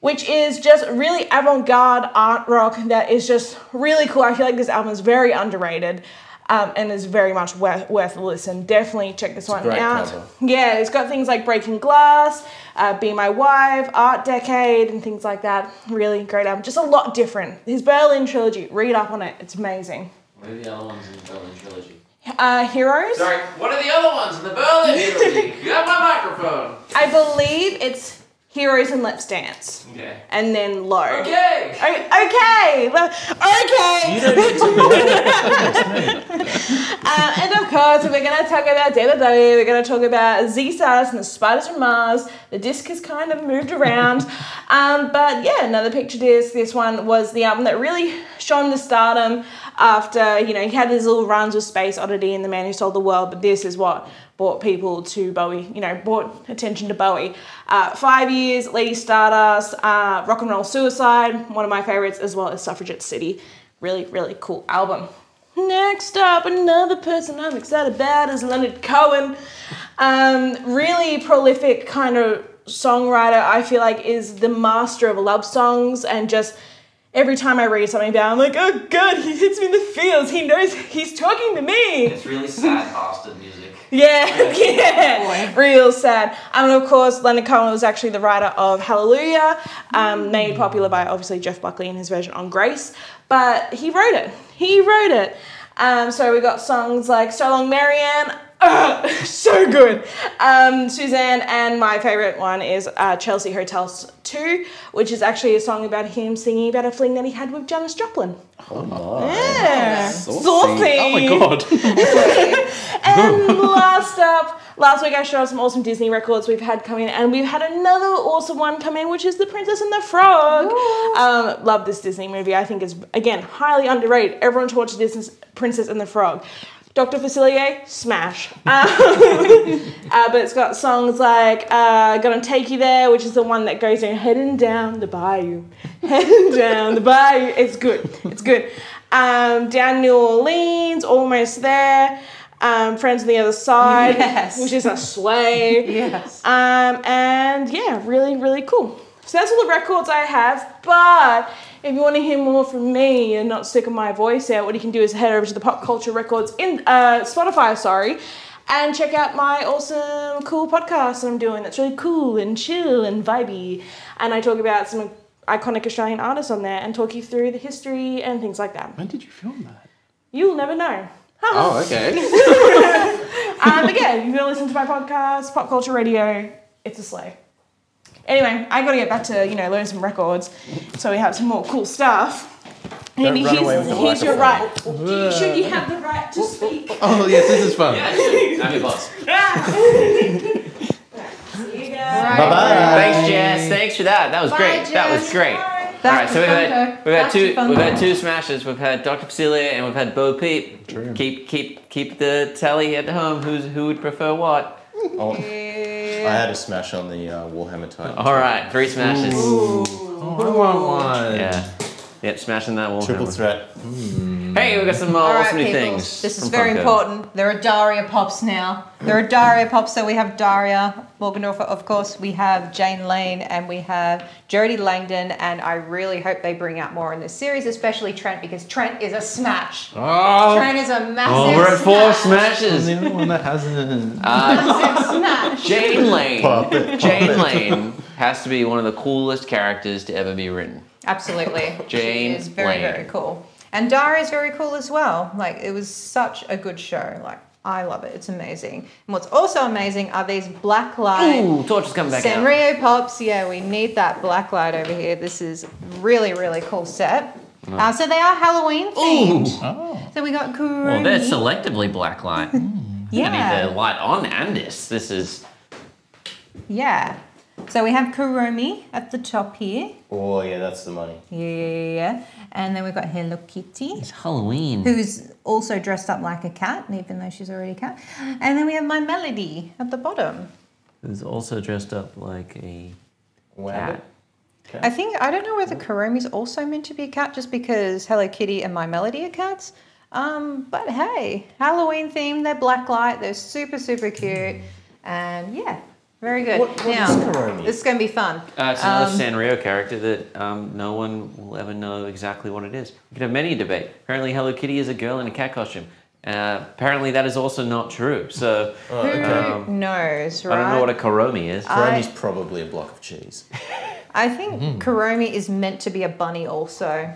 which is just really avant-garde art rock that is just really cool. I feel like this album is very underrated. Um, and is very much worth, worth a listen. Definitely check this one great out. cover. Yeah, it's got things like Breaking Glass, uh, Be My Wife, Art Decade, and things like that. Really great album. Just a lot different. His Berlin trilogy, read up on it. It's amazing. What are the other ones in the Berlin trilogy? Uh, Heroes, Sorry, what are the other ones in the Berlin trilogy? You got my microphone. I believe it's Heroes and Let's Dance, Okay. and then Low. Okay. O- Okay, well, okay. You don't need to. Uh, and of course, we're going to talk about David Bowie. We're going to talk about Z Stars and the Spiders from Mars. The disc has kind of moved around. Um, but yeah, another picture disc. This one was the album that really shone to stardom after, you know, he had his little runs with Space Oddity and The Man Who Sold the World. But this is what brought people to Bowie, you know, brought attention to Bowie. Uh, five years, Lady Stardust, uh, Rock and Roll Suicide, one of my favorites, as well as Suffragette City. Really, really cool album. Next up, another person I'm excited about is Leonard Cohen. Um, really prolific kind of songwriter, I feel like, is the master of love songs and just every time I read something about I'm like, oh god, he hits me in the feels. He knows he's talking to me. It's really sad bastard music. Yeah, yeah, real sad. And of course, Leonard Cohen was actually the writer of Hallelujah, um, made popular by obviously Jeff Buckley in his version on Grace. But he wrote it. He wrote it. Um, so we got songs like So Long Marianne, Ugh, so good. Um, Suzanne, and my favorite one is uh, Chelsea Hotels 2, which is actually a song about him singing about a fling that he had with Janis Joplin. Oh my. Yeah. Saucy. Saucy. Oh my god. And last up, last week I showed some awesome Disney records we've had coming, and we've had another awesome one come in, which is The Princess and the Frog. Um, love this Disney movie. I think it's, again, highly underrated. Everyone should watch Disney's Princess and the Frog. Dr. Facilier, smash. Um, uh, but it's got songs like uh, Gonna Take You There, which is the one that goes in heading down the bayou. Heading down the bayou. It's good. It's good. Um, down New Orleans, almost there. Um, Friends on the Other Side, Yes. which is a sway. Yes. Um, and yeah, really, really cool. So that's all the records I have. But if you want to hear more from me and not sick of my voice out, what you can do is head over to the Popcultcha Records in uh, Spotify, sorry, and check out my awesome, cool podcast that I'm doing. That's really cool and chill and vibey. And I talk about some iconic Australian artists on there and talk you through the history and things like that. when did you film that? You'll never know. Oh, okay. Um, again, if you want to listen to my podcast, Popcultcha Radio, it's a sleigh. Anyway, I got to get back to you know learn some records, so we have some more cool stuff. Don't And run here's, away with the here's your right. Should you have the right to speak? oh yes, this is fun. I'm your boss. See you guys. Bye bye. Thanks, Jess. Thanks for that. That was Bye, great. That was Jess. great. All right, so we've had we've had two we've had two smashes. We've had Dr. Facilier and we've had Bo Peep. True. Keep keep keep the tally at home. Who's who would prefer what? Oh, I had a smash on the uh, Warhammer Titan. All right, three smashes. Oh, I want one. Yeah. Yep, smashing that wall. Triple threat. Hey, we got some uh, All right, awesome new people. things. This is from very Funko. important. There are Daria pops now. There are Daria pops. So we have Daria Morgendorffer, of course. We have Jane Lane, and we have Jodie Landon. And I really hope they bring out more in this series, especially Trent, because Trent is a smash. Oh, Trent is a massive. Oh, we're at four smash. smashes. the only one that hasn't. Massive smash. Jane Lane. Pop it, Jane it. Lane has to be one of the coolest characters to ever be written. Absolutely. Jane She is very, Lane. very cool. And Daria is very cool as well. Like, it was such a good show. Like, I love it. It's amazing. And what's also amazing are these black light Ooh, Torch is coming back out. Sanrio pops. Yeah, we need that black light over here. This is really, really cool set. Uh, so they are Halloween themed. Oh. So we got cool. Well, they're selectively black light. I need yeah, the light on and this. This is yeah. So we have Kuromi at the top here. Oh yeah, that's the money. Yeah, yeah, yeah, yeah. And then we've got Hello Kitty. it's Halloween. who's also dressed up like a cat, even though she's already a cat. And then we have my Melody at the bottom. Who's also dressed up like a Wow. cat. I think I don't know whether Kuromi's also meant to be a cat, just because Hello Kitty and My Melody are cats. Um, but hey, Halloween theme. They're black light. They're super super cute, and yeah, very good. What- what now, is Kuromi? this is gonna be fun. Uh, it's another Um, Sanrio character that um, no one will ever know exactly what it is. We could have many a debate. Apparently, Hello Kitty is a girl in a cat costume. Uh, apparently, that is also not true. So Oh, Who okay. Um, knows, right? I don't know what a Kuromi is. Kuromi's probably a block of cheese. I think Kuromi is meant to be a bunny also,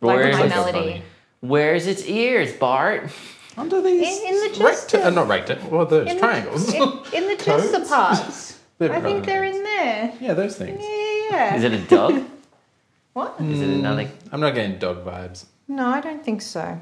Where like is my it? Melody. bunny. Where's its ears, Bart? Under these. In- in the recta- just- uh, not recta. What are those? In the- Triangles. in, in the just the parts. I think they're in there. Yeah, those things. Yeah, yeah. Is it a dog? What? Is it another? I'm not getting dog vibes. No, I don't think so.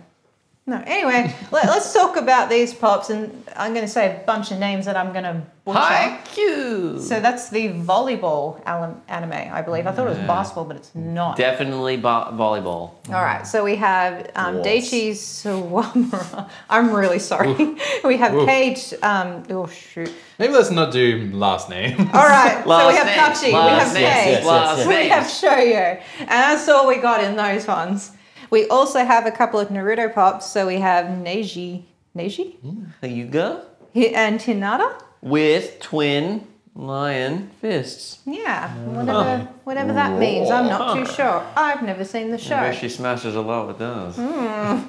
No. Anyway, let, us talk about these pops, and I'm going to say a bunch of names that I'm going to butcher. Haikyuu. So that's the volleyball anime, I believe. I thought it was basketball, but it's not. Definitely bo- volleyball. All right, so we have um, Waltz. Daichi Sawamura. I'm really sorry. we have Oof. Paige. Um, oh shoot. Maybe let's not do last name. All right, so we Last have name, Kachi, we last have name, Paige, yes, last yes. we have Shoyo, and that's all we got in those ones. We also have a couple of Naruto pops. So we have Neji, Neji, mm, There you go. And Hinata. With twin lion fists. Yeah, oh. whatever, whatever that means. I'm not too sure. I've never seen the I show. bet she smashes a lot with hmm. those.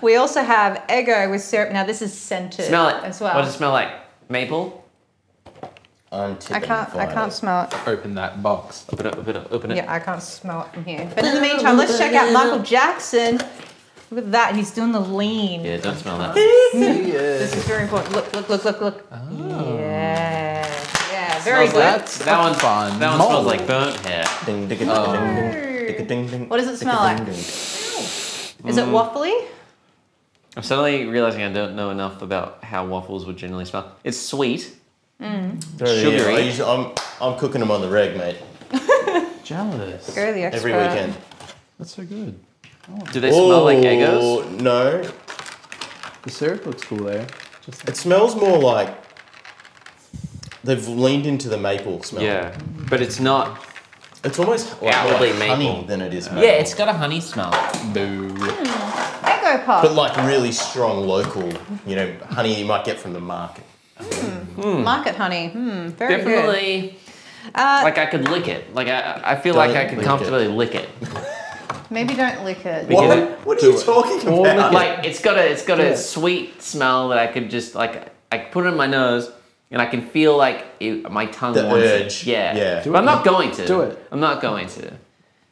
We also have Eggo with syrup. Now this is scented Smell it. as well. What does it smell like? Maple? I'm I can't. I can't smell it. Open that box. Open it, open it, open it. Yeah, I can't smell it from here. But in the meantime, let's check out Michael Jackson. Look at that. He's doing the lean. Yeah, don't smell that. This is very important. Look, look, look, look, look. Oh. Yeah. Yeah, very Smells good. like- that one, fun. that one Mold. smells like burnt hair. Ding, ding, ding, ding, ding, ding, oh. ding, What does it smell ding, like? ding. Is it mm. waffly? I'm suddenly realizing I don't know enough about how waffles would generally smell. It's sweet. Mm. Oh, Sugary. Yeah, I usually, I'm, I'm cooking them on the reg, mate. Jealous. Go the expert. Every weekend. That's so good. Do they smell like Eggos? Oh, No, The syrup looks cool there. Just it smells more like they've leaned into the maple smell. Yeah, but it's not. It's almost like, Outwardly like honey maple. than it is maple. Yeah, it's got a honey smell. boo. Hmm. Eggo pop. But like really strong local, you know, honey you might get from the market. Hmm. Market honey. Hmm, very good. Definitely. Uh, Like I could lick it. Like I, I feel like I could lick comfortably lick it. maybe don't lick it. What? it- What are you talking Or about? Like it's got a, it's got a Yeah. sweet smell that I could just like I put it in my nose. And I can feel like it, my tongue The wants urge. it. Yeah. Yeah. Do But I'm not going to. Do it. I'm not going to.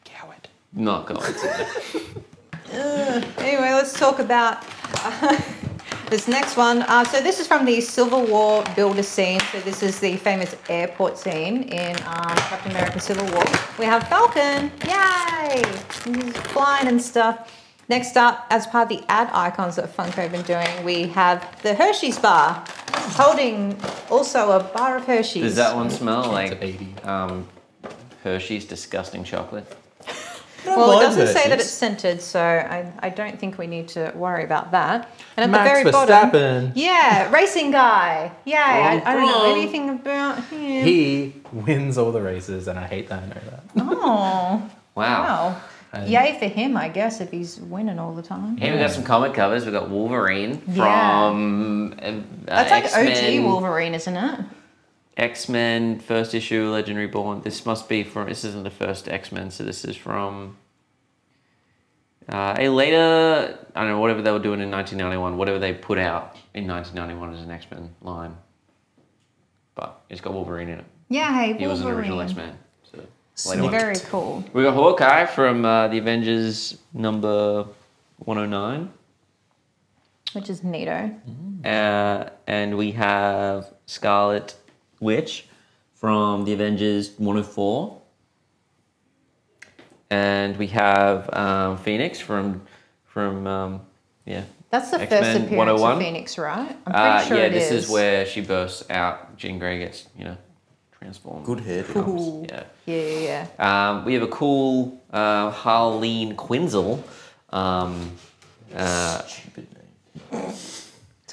Coward. Not going to. Anyway, let's talk about uh, this next one. Uh, so this is from the Civil War Build A Scene. So this is the famous airport scene in um, Captain America: Civil War. We have Falcon, yay! He's flying and stuff. Next up, as part of the ad icons that Funko have been doing, we have the Hershey's bar, holding also a bar of Hershey's. Does that one smell like um, Hershey's disgusting chocolate? Well, it doesn't say that it's scented, so I, I don't think we need to worry about that. And at Max the very bottom, yeah, racing guy. Yeah, I, I don't know anything about him. He wins all the races, and I hate that I know that. oh, Wow. wow. And- Yay for him, I guess, if he's winning all the time. Here we got some comic covers. We got Wolverine Yeah. from uh, That's like X-Men, OG Wolverine, isn't it? X Men first issue, Legend Reborn. This must be from. This isn't the first X Men, so this is from uh, a later. I don't know whatever they were doing in 1991. Whatever they put out in 1991 as an X Men line, but it's got Wolverine in it. Yeah, hey, He was an original X Men. So. Very cool. We got Hawkeye from uh, the Avengers number 109. Which is neato. Uh, and we have Scarlet Witch from the Avengers 104. And we have um, Phoenix from from um, yeah. That's the first X-Men appearance 101. of Phoenix, right? I'm pretty Uh, sure yeah, it this is. is. where she bursts out. Jean Grey gets you know transformed. Good hair. Cool. Yeah. Yeah, yeah, yeah. Um, we have a cool uh, Harleen Quinzel. Um, uh, Stupid name.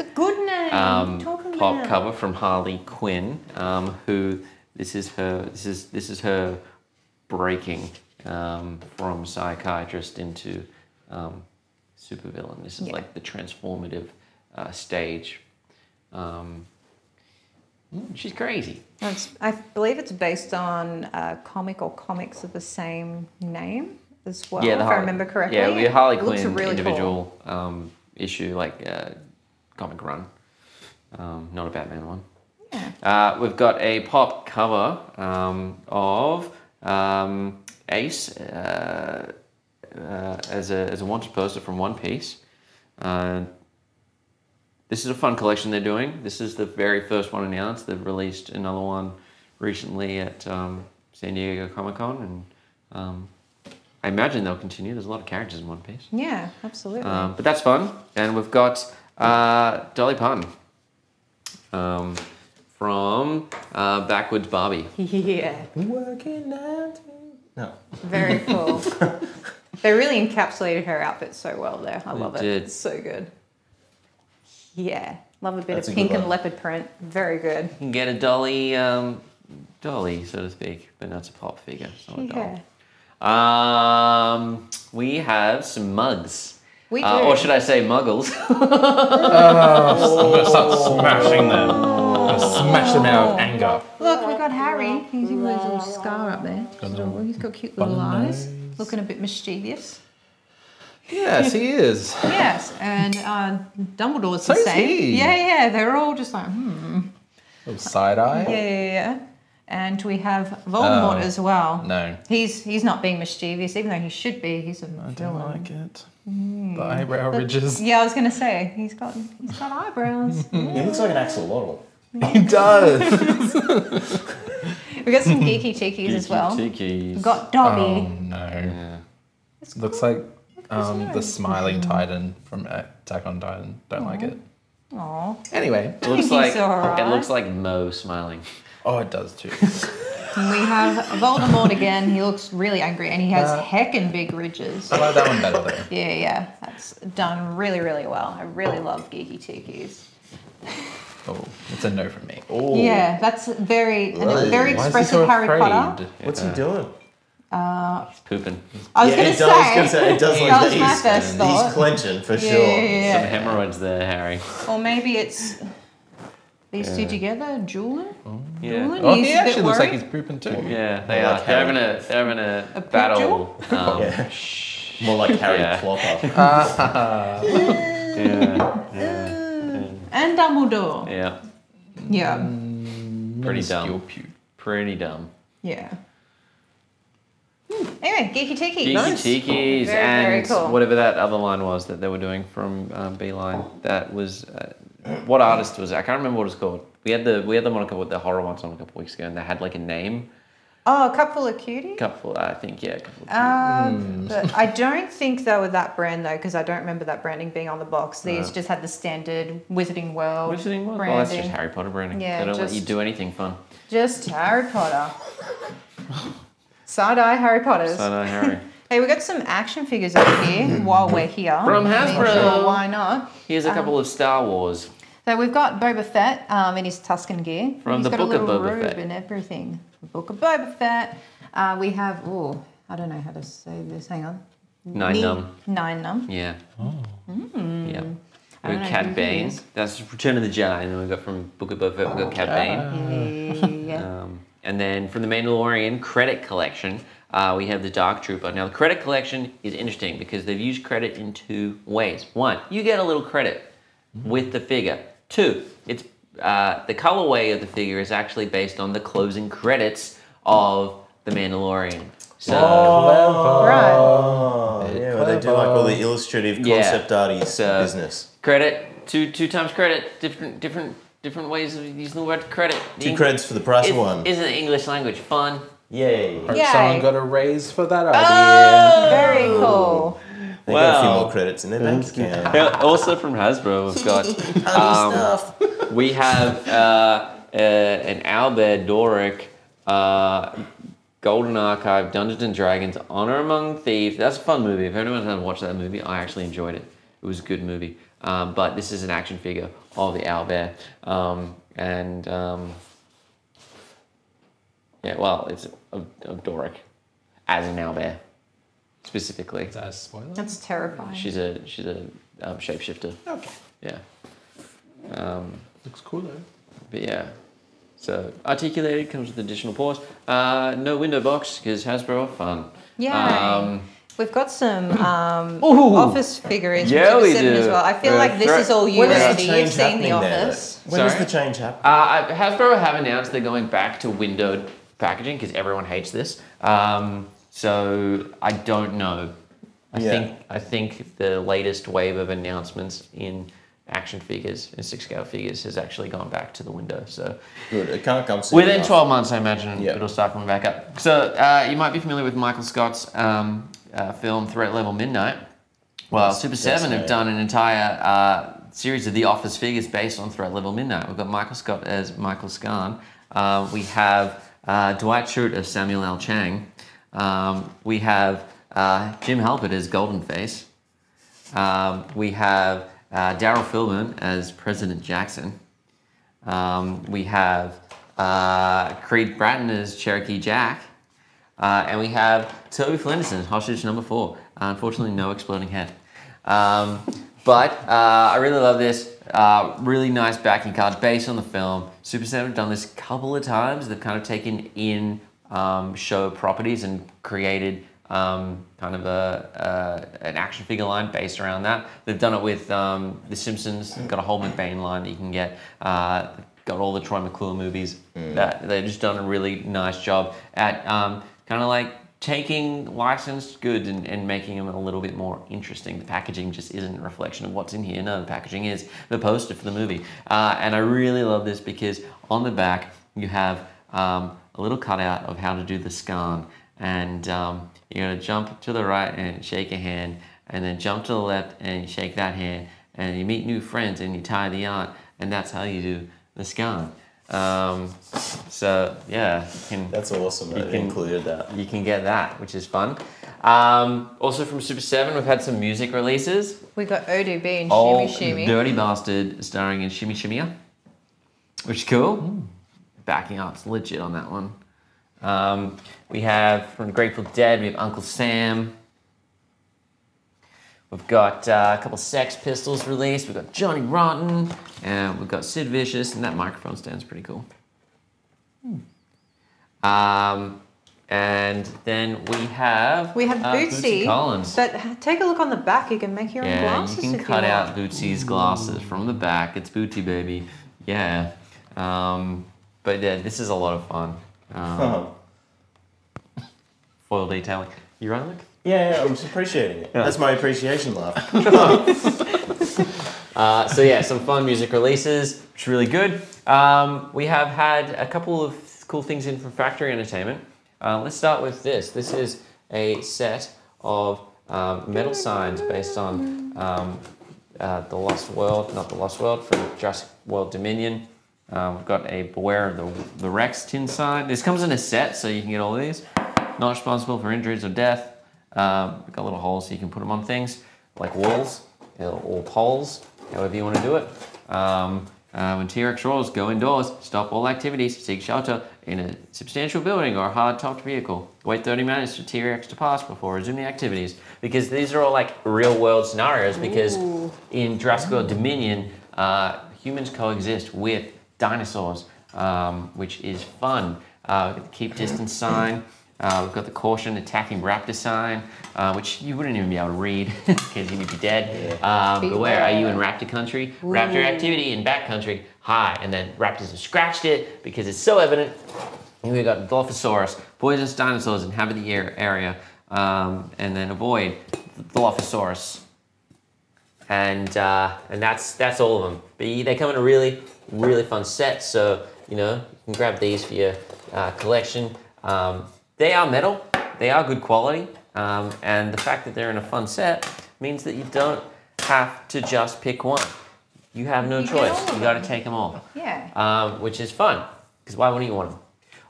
It's a good name. um, pop cover from Harley Quinn, um, who this is her this is this is her breaking um, from psychiatrist into um, supervillain. This is Yeah. like the transformative uh, stage. Um, mm, she's crazy. I believe it's based on a comic or comics of the same name as well, yeah, the if Har- I remember correctly. Yeah, we Harley Quinn really individual um, issue like uh, comic run, um, not a Batman one. Yeah. Uh, we've got a pop cover um, of um, Ace uh, uh, as, a, as a wanted poster from One Piece. Uh, this is a fun collection they're doing. This is the very first one announced. They've released another one recently at um, San Diego Comic Con, and um, I imagine they'll continue. There's a lot of characters in One Piece. Yeah, absolutely. Um, but that's fun. And we've got uh, Dolly Parton um, from uh, Backwoods Barbie. yeah, Working out. No. very cool. they really encapsulated her outfit so well there. I love it. did. It's so good. Yeah, love a bit That's of good pink and leopard print. Very good. You can get a Dolly, um, Dolly, so to speak, but that's a pop figure. It's not a doll. Yeah. Um, we have some mugs. We Uh, or should I say muggles? I'm gonna start smashing them. I'm smash them out of anger. Look, we got Harry. He's got his little scar up there. little He's got cute little bun eyes. nose. Looking a bit mischievous. Yes, he is. Yes, and uh, Dumbledore's So the is same. he. Yeah, yeah, they're all just like, hmm. Little side eye. Yeah, yeah, yeah. And we have Voldemort Oh, as well. No. He's he's not being mischievous, even though he should be. He's a I villain. don't like it. The eyebrow ridges. Yeah, I was gonna say he's got he's got eyebrows. He looks like an axolotl. He does. we got some geeky tikis as well. Tikis. We've got oh no. Yeah. Looks like um, the nose. smiling Titan from Attack on Titan. Don't like it. Aw. Anyway. It looks like alright. it looks like Mo smiling. Oh, it does too. We have Voldemort again. He looks really angry, and he has Uh, heckin' big ridges. I like that one better though. Yeah, yeah, that's done really, really well. I really love geeky tikis. Oh, it's a no from me. Oh, Yeah, that's very and a very Why expressive so Harry afraid? Potter. What's he doing? He's pooping. I was yeah, gonna it does, I was gonna say, say, it does that like was my He's, first thought. he's clenching for Yeah, sure. yeah, yeah, Some hemorrhoids there, Harry. Or maybe it's these two together, dueling. Yeah. Dueling? Oh, he actually looks like he's pooping too. Yeah, they More are. like they're having a they're having a, A battle. Um, Yeah. More like Harry Yeah. Plopper. Yeah. Yeah. And Dumbledore. Yeah. Yeah, Pretty dumb. puke. Pretty dumb. yeah. Anyway, geeky tiki. Geeky Tikis Very, and very cool. whatever that other line was that they were doing from um, Beeline. That was uh, what artist was it? I can't remember what it's called. We had the we had them on a couple the horror ones on a couple weeks ago, and they had like a name. Oh, a cup full of cuties. Couple, I think, yeah. Couple Um, but I don't think they were that brand though, because I don't remember that branding being on the box. These just had the standard Wizarding World Wizarding World. branding. Well, that's just Harry Potter branding. Yeah, they don't let you do anything fun. Just Harry Potter. Side eye Harry Potters. Side eye Harry. Hey, we got some action figures over here while we're here. From I mean, Hasbro. sure, why not? Here's a couple of Star Wars. So we've got Boba Fett um, in his Tuscan gear. From He's the got Book a of little Boba robe Fett. and everything. The Book of Boba Fett. Uh, we have, oh, I don't know how to say this. Hang on. Nine Ni- Num. Nine Num. Yeah. Yeah. I don't We've got who Cad Bane. That's Return of the Jedi. And then we've got from Book of Boba Fett, we've got Cad Bane. Yeah, yeah, yeah. Um, and then from the Mandalorian credit collection, uh, we have the Dark Trooper. Now, the credit collection is interesting because they've used credit in two ways. One, you get a little credit with the figure. Two, it's uh, the colorway of the figure is actually based on the closing credits of the Mandalorian. So, Right. Oh, yeah, where they do like all the illustrative Yeah. concept arties So- business. credit two two times credit, different different different ways of using the word credit. Two credits for the price of one. Isn't the English language fun? Yay. Hope Yay. someone got a raise for that idea. Oh, Very cool. They got a few Wow. more credits in their bank account. Yeah, also from Hasbro, we've got um, stuff. we have uh, uh, an Owlbear Doric, uh, Golden Archive, Dungeons and Dragons, Honor Among Thieves. That's a fun movie. If anyone hasn't watched that movie, I actually enjoyed it. It was a good movie. Um, but this is an action figure of the Owlbear, um, and um, yeah, well, it's of, of Doric as an Owlbear specifically. Is that a spoiler? That's terrifying. She's a she's a um, shapeshifter. Okay. Yeah. Um, Looks cool though. but yeah. So articulated comes with additional paws. Uh, no window box because Hasbro are fun. Yay. Um, We've got some um, office figurines Yeah, from we Super7 as do. well. I feel Uh, like this is all you When is the. You've seen The happening there? Office. When does Sorry? the change happen? uh, Hasbro have announced they're going back to windowed packaging because everyone hates this. Um, so I don't know. I Yeah. think I think the latest wave of announcements in action figures and six scale figures has actually gone back to the window. So Good. It can't come soon Within enough. 12 months, I imagine Yeah. it'll start coming back up. So uh, you might be familiar with Michael Scott's um, uh, film Threat Level Midnight. Well, Super7 have done an entire uh, series of The Office figures based on Threat Level Midnight. We've got Michael Scott as Michael Scarn. Uh, we have uh, Dwight Schrute as Samuel L. Chang. Um, we have uh, Jim Halpert as Golden Face. Um, we have uh, Daryl Philbin as President Jackson. Um, we have uh, Creed Bratton as Cherokee Jack. Uh, and we have Toby Flenderson hostage number four. Unfortunately, no exploding head. Um, but uh, I really love this. Uh, really nice backing card based on the film. Super7 have done this a couple of times. They've kind of taken in um, show properties and created um, kind of a, a an action figure line based around that. They've done it with um, The Simpsons. They've got a whole McBain line that you can get. Uh, got all the Troy McClure movies. That they've just done a really nice job at um, kind of like taking licensed goods and, and making them a little bit more interesting. The packaging just isn't a reflection of what's in here. No, the packaging is the poster for the movie. Uh, and I really love this because on the back you have um, a little cutout of how to do the Scarn. And um, you're to jump to the right and shake a hand, and then jump to the left and shake that hand. And you meet new friends and you tie the yarn, and that's how you do the Scarn. Um, so, yeah, you can, That's awesome You it can- included that. you can get that, which is fun. Um, also from Super7, we've had some music releases. We got ODB and Old Shimmy Shimmy. Dirty Bastard starring in Shimmy Shimmya, which is cool. Backing up's legit on that one. Um, we have from Grateful Dead, we have Uncle Sam. We've got uh, a couple Sex Pistols released. We've got Johnny Rotten, and we've got Sid Vicious, and that microphone stand's pretty cool. Um, and then we have We have uh, Bootsy, Collins. but take a look on the back. You can make your own Yeah, glasses you can if cut you out want. Bootsy's glasses from the back. It's Bootsy, baby. Yeah. Um, but yeah, this is a lot of fun. Um, foil detailing. You right, Luke? Yeah, yeah, I'm just appreciating it. That's my appreciation laugh. Uh, so yeah, some fun music releases, which is really good. Um, we have had a couple of cool things in from Factory Entertainment. Uh, let's start with this. This is a set of um, metal signs based on um, uh, the Lost World, not the Lost World, from Jurassic World Dominion. Um, we've got a Beware of the, the Rex tin sign. This comes in a set, so you can get all of these. Not responsible for injuries or death. Um, got little holes so you can put them on things, like walls or poles, however you want to do it. Um, uh, when T-Rex roars, go indoors, stop all activities, seek shelter in a substantial building or a hard-topped vehicle. Wait 30 minutes for T-Rex to pass before resuming activities. Because these are all like real-world scenarios because in Jurassic World Dominion, uh, humans coexist with dinosaurs, um, which is fun. Uh, we've got the keep distance sign. Uh, we've got the caution attacking raptor sign, uh, which you wouldn't even be able to read because you'd be dead. Um, beware, are you in raptor country? Raptor activity in back country, high. And then raptors have scratched it because it's so evident. And we've got Dilophosaurus, poisonous dinosaurs inhabit the air- area, um, and then avoid Dilophosaurus and uh, and that's that's all of them. But they come in a really really fun set, so you know you can grab these for your uh, collection. Um, they are metal, they are good quality, um, and the fact that they're in a fun set means that you don't have to just pick one. You have no You choice. You got to take them all Yeah. um, which is fun because why wouldn't you want them?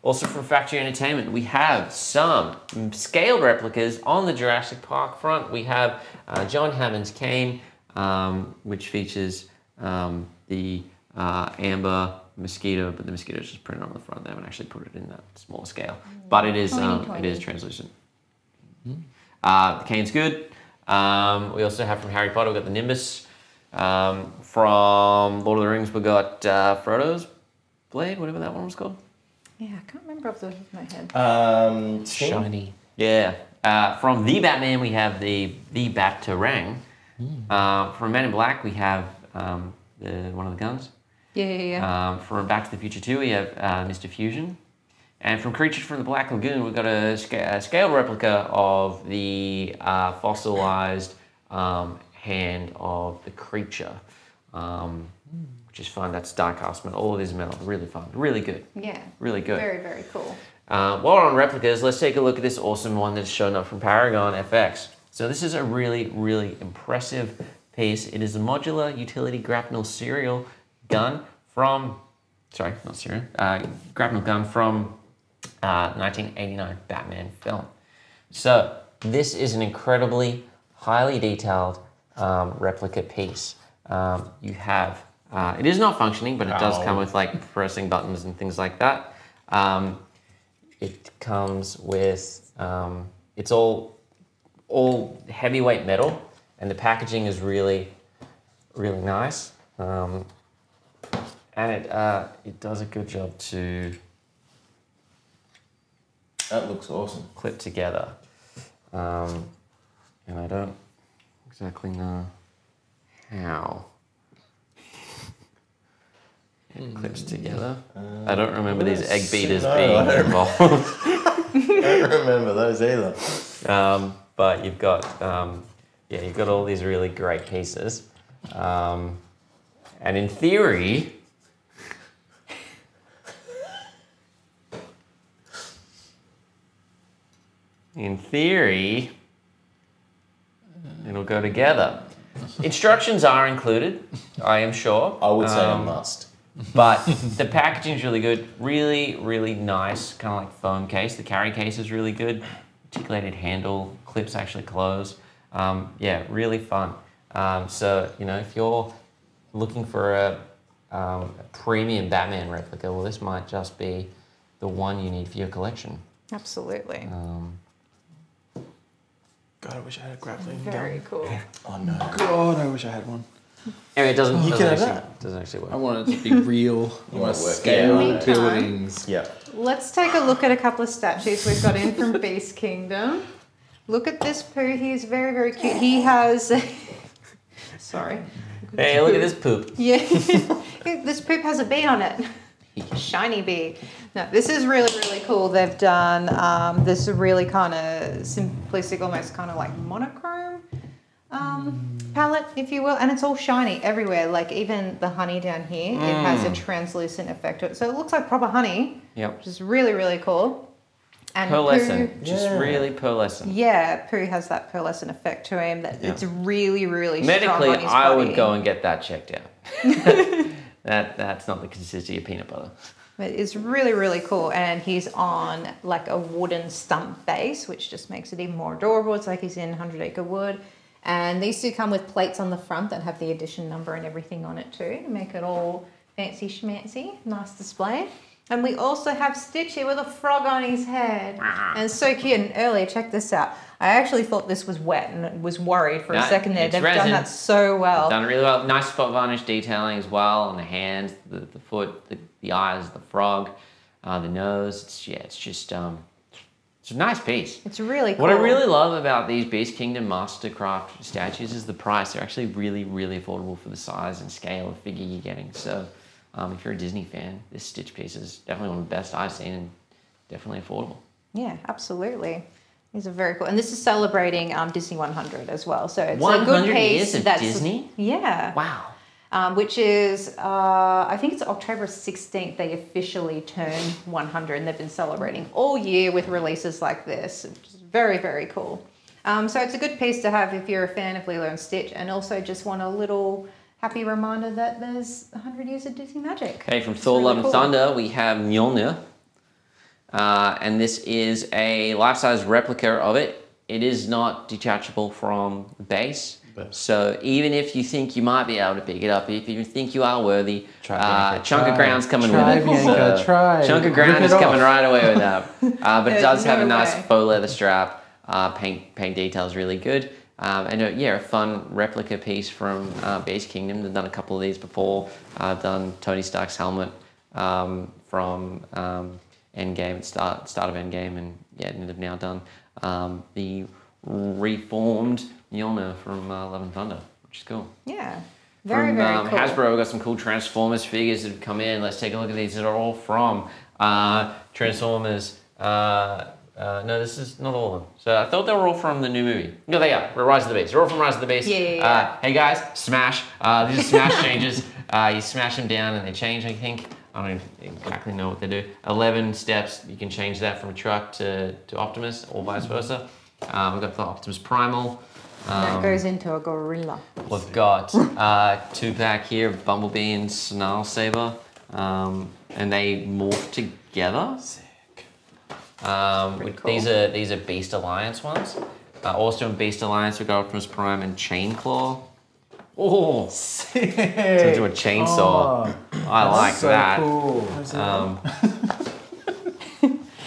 Also from Factory Entertainment, we have some scaled replicas on the Jurassic Park front. We have uh, John Hammond's cane, um, which features um, the uh, amber mosquito, but the mosquito is just printed on the front. They haven't actually put it in that small scale, but it is Tiny, um, it tiny. is translucent. Uh, the cane's good. Um, we also have from Harry Potter, we've got the Nimbus. Um, from Lord of the Rings, we got uh, Frodo's blade, whatever that one was called. Yeah, I can't remember off the top of my head. Um, Shiny. Yeah. Uh, from the Batman, we have the the Batarang. Uh, from Men in Black, we have um, the one of the guns. Yeah, yeah, yeah. Um, from Back to the Future 2, we have uh, Mr. Fusion. And from Creatures from the Black Lagoon, we've got a, sca- a scaled replica of the uh, fossilized um, hand of the creature, um, which is fun. That's diecast metal. All of these metal, really fun, really good, yeah. really good. Very, very cool. Uh, while we're on replicas, let's take a look at this awesome one that's shown up from Paragon FX. So this is a really, really impressive piece. It is a modular utility grapnel serial gun from, sorry, not serial, uh, grapnel gun from uh, 1989 Batman film. So this is an incredibly highly detailed um, replica piece. Um, you have, uh, it is not functioning, but it does Ow. come with like pressing buttons and things like that. Um, it comes with, um, it's all, all heavyweight metal, and the packaging is really, really nice. And it, uh, it does a good job to That looks awesome. clip together. Um, and I don't exactly know how it clips together. I don't remember these egg beaters no, being involved. I don't remember those either. um, but you've got um, yeah, you've got all these really great pieces, um, and in theory. In theory, it'll go together. Instructions are included, I am sure. I would say Um, a must. but the packaging is really good. Really, really nice, kind of like foam case. The carry case is really good. Articulated handle, clips actually close. Um, yeah, really fun. Um, so you know, if you're looking for a, um, a premium Batman replica, well, this might just be the one you need for your collection. Absolutely. Um, God, I wish I had a grappling Very gun. cool. Oh no. God, I wish I had one. anyway, it doesn't. You doesn't can have actually, that. Doesn't actually work. I want it to be real. I want wanna to work scale it out. buildings. Yeah. Let's take a look at a couple of statues we've got in from Beast Kingdom. Look at this poo. He's very, very cute. He has. Sorry. Hey, look at this poop. Yeah. this poop has a bee on it. Shiny bee. No, this is really, really cool. They've done um, this really kind of simplistic, almost kind of like monochrome um, palette, if you will. And it's all shiny everywhere. Like even the honey down here, it has a translucent effect to it. So it looks like proper honey, Yep. which is really, really cool. And Pooh- Pearlescent. Just Yeah. really pearlescent. yeah, Pooh has that pearlescent effect to him that Yeah. it's really, really Medically, strong on his I body. would go and get that checked out. that that's not the consistency of peanut butter. But it's really, really cool. And he's on like a wooden stump base, which just makes it even more adorable. It's like he's in 100 Acre Wood. And these two come with plates on the front that have the edition number and everything on it too to make it all fancy schmancy. Nice display. And we also have Stitch here with a frog on his head. And so cute. And earlier, check this out. I actually thought this was wet and was worried for No, a second there. They've resin. done that so well. Done really well. Nice spot varnish detailing as well on the hands, the, the foot, the, the eyes, the frog, uh, the nose. It's yeah, it's just um, it's a nice piece. It's really cool. What I really love about these Beast Kingdom Mastercraft statues is the price. They're actually really, really affordable for the size and scale of figure you're getting. So, um, if you're a Disney fan, this Stitch piece is definitely one of the best I've seen and definitely affordable. Yeah, absolutely. These are very cool, and this is celebrating um, Disney 100 as well. So it's a 100 good piece. years of that's Disney? Yeah. Wow. Um, which is uh, I think it's October 16th. They officially turn 100, and they've been celebrating all year with releases like this, which is very very cool. Um, so it's a good piece to have if you're a fan of Lilo and Stitch, and also just want a little happy reminder that there's 100 years of Disney magic. Okay, from It's Thor: really Love and. Thunder, we have Mjolnir, uh, and this is a life-size replica of it. It is not detachable from the base. So even if you think you might be able to pick it up, if you think you are worthy, Try, uh, Bianca, chunk of ground's coming Try, with it. Bianca, try. Chunk of Rip ground it is coming right away with that. Uh, but it There's does have a nice way. faux leather strap. Uh, paint paint details really good. Um, and uh, yeah, a fun replica piece from uh, Beast Kingdom. They've done a couple of these before. I've done Tony Stark's helmet um, from um, Endgame, start start of Endgame, and yeah, and they've now done um, the reformed Mjolnir from uh, Love and Thunder, which is cool. Yeah, very From very um, cool. Hasbro, we've got some cool Transformers figures that have come in. Let's take a look at these. That are all from uh, Transformers. Uh, uh, no, this is not all of them. So I thought they were all from the new movie. No, they are. Rise of the Beast. They're all from Rise of the Beast. Yeah, yeah, Uh, hey guys, smash. Uh, these are smash changes. Uh, you smash them down and they change. I think. I don't exactly know what they do. Eleven steps. You can change that from a truck to, to Optimus or vice versa. Um, we've got the Optimus Primal. that Um, goes into a gorilla. We've got uh, two pack here of Bumblebee and Snarl Saber, um, and they morph together. Sick. Um, Pretty with- These are these are Beast Alliance ones. Uh, also in Beast Alliance, we've got Optimus Prime and Chain Claw. Oh, Sick. turns into a chainsaw. I like so that. cool.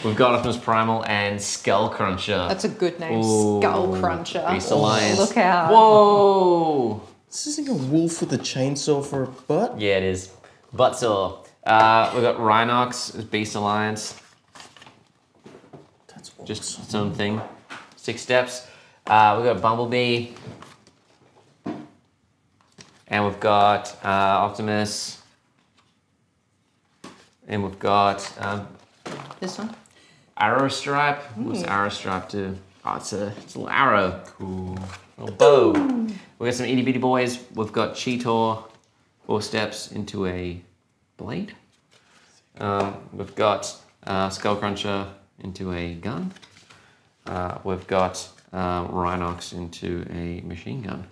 We've got Optimus Primal and Skull Cruncher. That's a good name, Ooh, Skull Cruncher. Beast Alliance. Look out! Whoa! This isn't a wolf with a chainsaw for a butt. Yeah, it is. Butsaw. Uh, we've got Rhinox as Beast Alliance, That's awesome. just its own thing. Six steps. Uh, we've got Bumblebee. And we've got uh, Optimus. and we've got um, This one. Arrow stripe. What's arrow stripe do? Oh, it's a, it's a little arrow. Cool. Little bow. We've got some itty bitty boys. We've got Cheetor, four steps into a blade. Um, we've got uh, Skullcruncher into a gun. Uh, we've got um, Rhinox into a machine gun.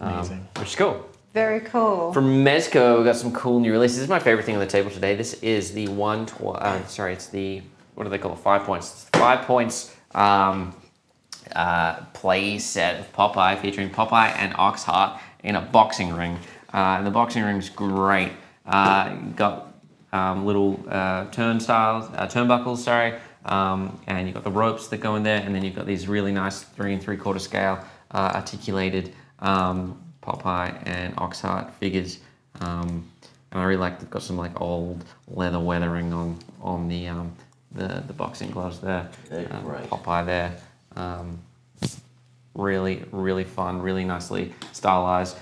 Um, Amazing. which is cool. Very cool. From Mezco, we got some cool new releases. This is my favorite thing on the table today. This is the one. Tw- uh, sorry, it's the what do they call it? Five points. Five points um, uh, play set of Popeye featuring Popeye and Oxheart in a boxing ring. Uh, and the boxing ring's great. Uh, got um, little uh, turnstiles, uh, turnbuckles, sorry, um, and you've got the ropes that go in there, and then you've got these really nice three and three quarter scale uh, articulated um, Popeye and Oxheart figures. Um, and I really like they've got some like old leather weathering on on the um, the, the boxing gloves there. They're Um, great. Popeye there. Um, really, really fun, really nicely stylized.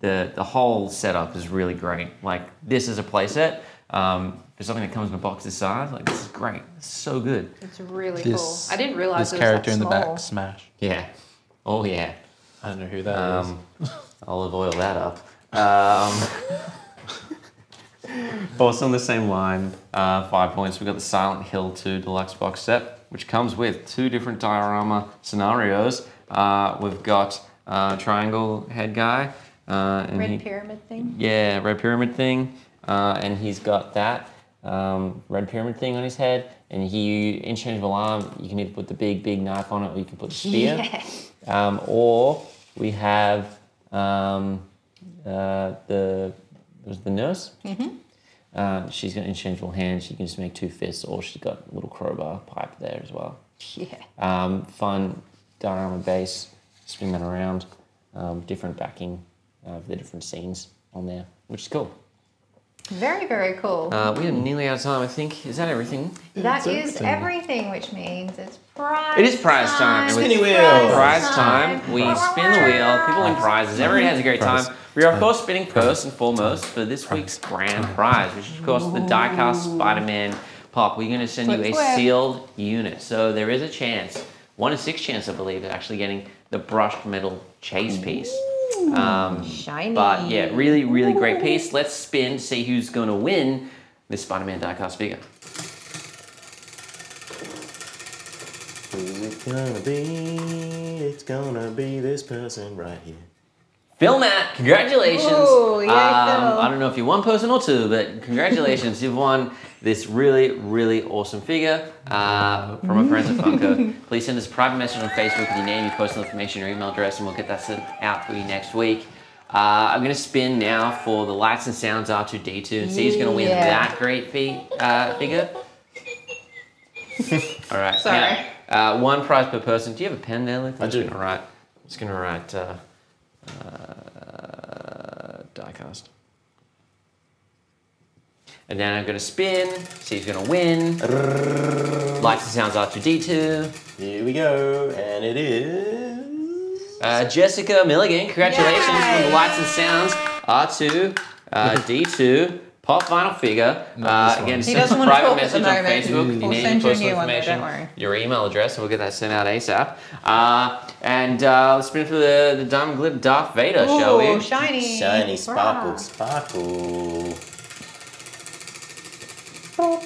The the whole setup is really great. Like this is a playset. Um, for something that comes in a box this size, like this is great. It's so good. It's really This, cool. I didn't realize this it was character that in the back, Smash. Yeah. Oh yeah. I don't know who that is. Um, olive oil that up. Um, also on the same line, uh, five points. We've got the Silent Hill 2 deluxe box set, which comes with two different diorama scenarios. Uh, we've got uh, triangle head guy. Uh, and Red he- pyramid thing. yeah, red pyramid thing, uh, and he's got that um, red pyramid thing on his head, and he interchangeable arm. You can either put the big, big knife on it, or you can put the spear. Um, or we have um, uh, the was the nurse. Mm-hmm. Uh, she's got interchangeable hands. She can just make two fists, or she's got a little crowbar pipe there as well. Yeah. Um, fun diorama base, spin that around, um, different backing of the different scenes on there, which is cool. Very, very cool. Uh, we are nearly out of time, I think. Is that everything? That It's is everything. everything, which means it's prize It is prize time. time. It's Spinny wheel. Prize time. We spin the wheel. People win prizes. Everybody has a great Prize. time. We are, of course, spinning first and foremost for this week's grand prize, which is, of course, the diecast Spider-Man pop. We're going to send you a sealed unit. So there is a chance, one in six chance, I believe, of actually getting the brushed metal chase piece. Um, Shiny. but yeah, really, really great piece. Let's spin to see who's going to win this Spider-Man diecast figure. Who's it gonna be? It's gonna be this person right here. Phil Matt, congratulations. Ooh, yay, Phil. I don't know if you're one person or two, but congratulations. You've won this really, really awesome figure uh, from our friends at Funko. Please send us a private message on Facebook with your name, your personal information, your email address, and we'll get that sent out for you next week. Uh, I'm going to spin now for the Lights and Sounds R2D2 and see who's going to win Yeah. that great fi- uh, figure. All right. Sorry. now, uh, one prize per person. Do you have a pen there, Luke? I'm just do. Gonna write, I'm just going to write uh, uh, diecast. And then I'm going to spin, see who's going to win. Lights and Sounds R2D2. Here we go, and it is. Uh, Jessica Milligan, congratulations from the Yay. Lights and Sounds R2 uh, D2 pop vinyl figure. Uh, again, He send a private talk at the message on. Facebook with your We'll name, send your you a personal new one, information, don't worry. your email address, and we'll get that sent out ASAP. Uh, and uh, let's spin for the, the Diamond Glitter Darth Vader, shall Ooh, we? shiny. Shiny sparkle, Wow. sparkle. Uh,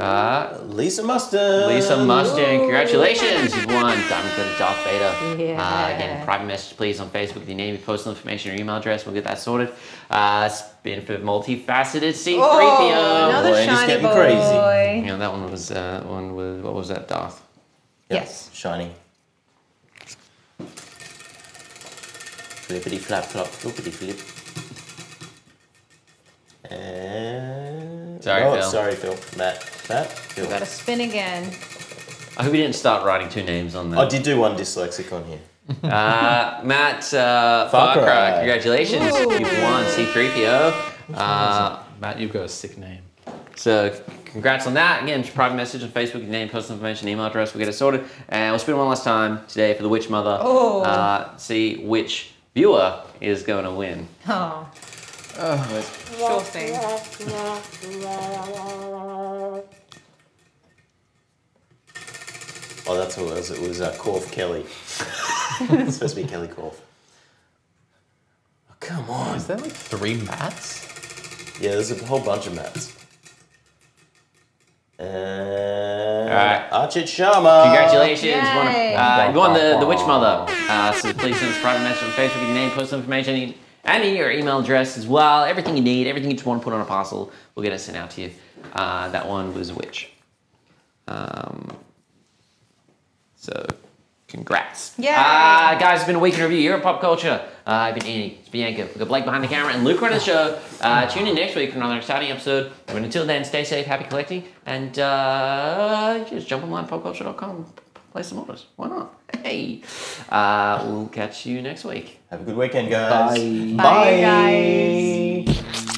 Uh, Lisa Mustang. Lisa Mustang, congratulations! You've won Diamond Glitter Darth Vader. Uh, Yeah. again, private message please on Facebook with your name, your personal information, your email address. We'll get that sorted. Uh, spin for multifaceted C3PO. Oh, another Boy, it's shiny getting boy. crazy. You know, that one was uh, one was, what was that, Darth? Yep, Yes. Shiny. Flippity flap flop, flippity flip. And. Sorry, oh, Phil. Sorry, Phil. Matt. Matt. Phil. Got to spin again. I hope you didn't start writing two names on there. I did do one dyslexic on here. Uh, Matt uh, Far Far Cry, Cry. congratulations! Ooh. You've won C3PO. Uh, Matt, you've got a sick name. so congrats on that. Again, just private message on Facebook, your name, personal information, email address. We'll get it sorted, and we'll spin one last time today for the Witch Mother. Oh. Uh, see which viewer is going to win. Oh, sure thing. Oh, that's what it was. It was uh, Corf Kelly. it's supposed to be Kelly Corf. Oh, come on. Is there like three mats? Yeah, there's a whole bunch of mats. And Alright. Archit Sharma. Congratulations! You won, Yay. uh, you won the, the Witch Mother. Uh, so please send us private message on Facebook with your name, personal information, and your email address as well. Everything you need, everything you just want to put on a parcel, we'll get it sent out to you. Uh, that one was Witch. Um, so, congrats. Yeah. Uh, guys, it's been a week in review here at Popcultcha. Uh, I've been Annie, it's Bianca, we've got Blake behind the camera, and Luke running the show. Uh, tune in next week for another exciting episode. But until then, stay safe, happy collecting, and uh, just jump online popcultcha.com, place some orders. Why not? Hey. Uh, we'll catch you next week. Have a good weekend, guys. Bye, guys.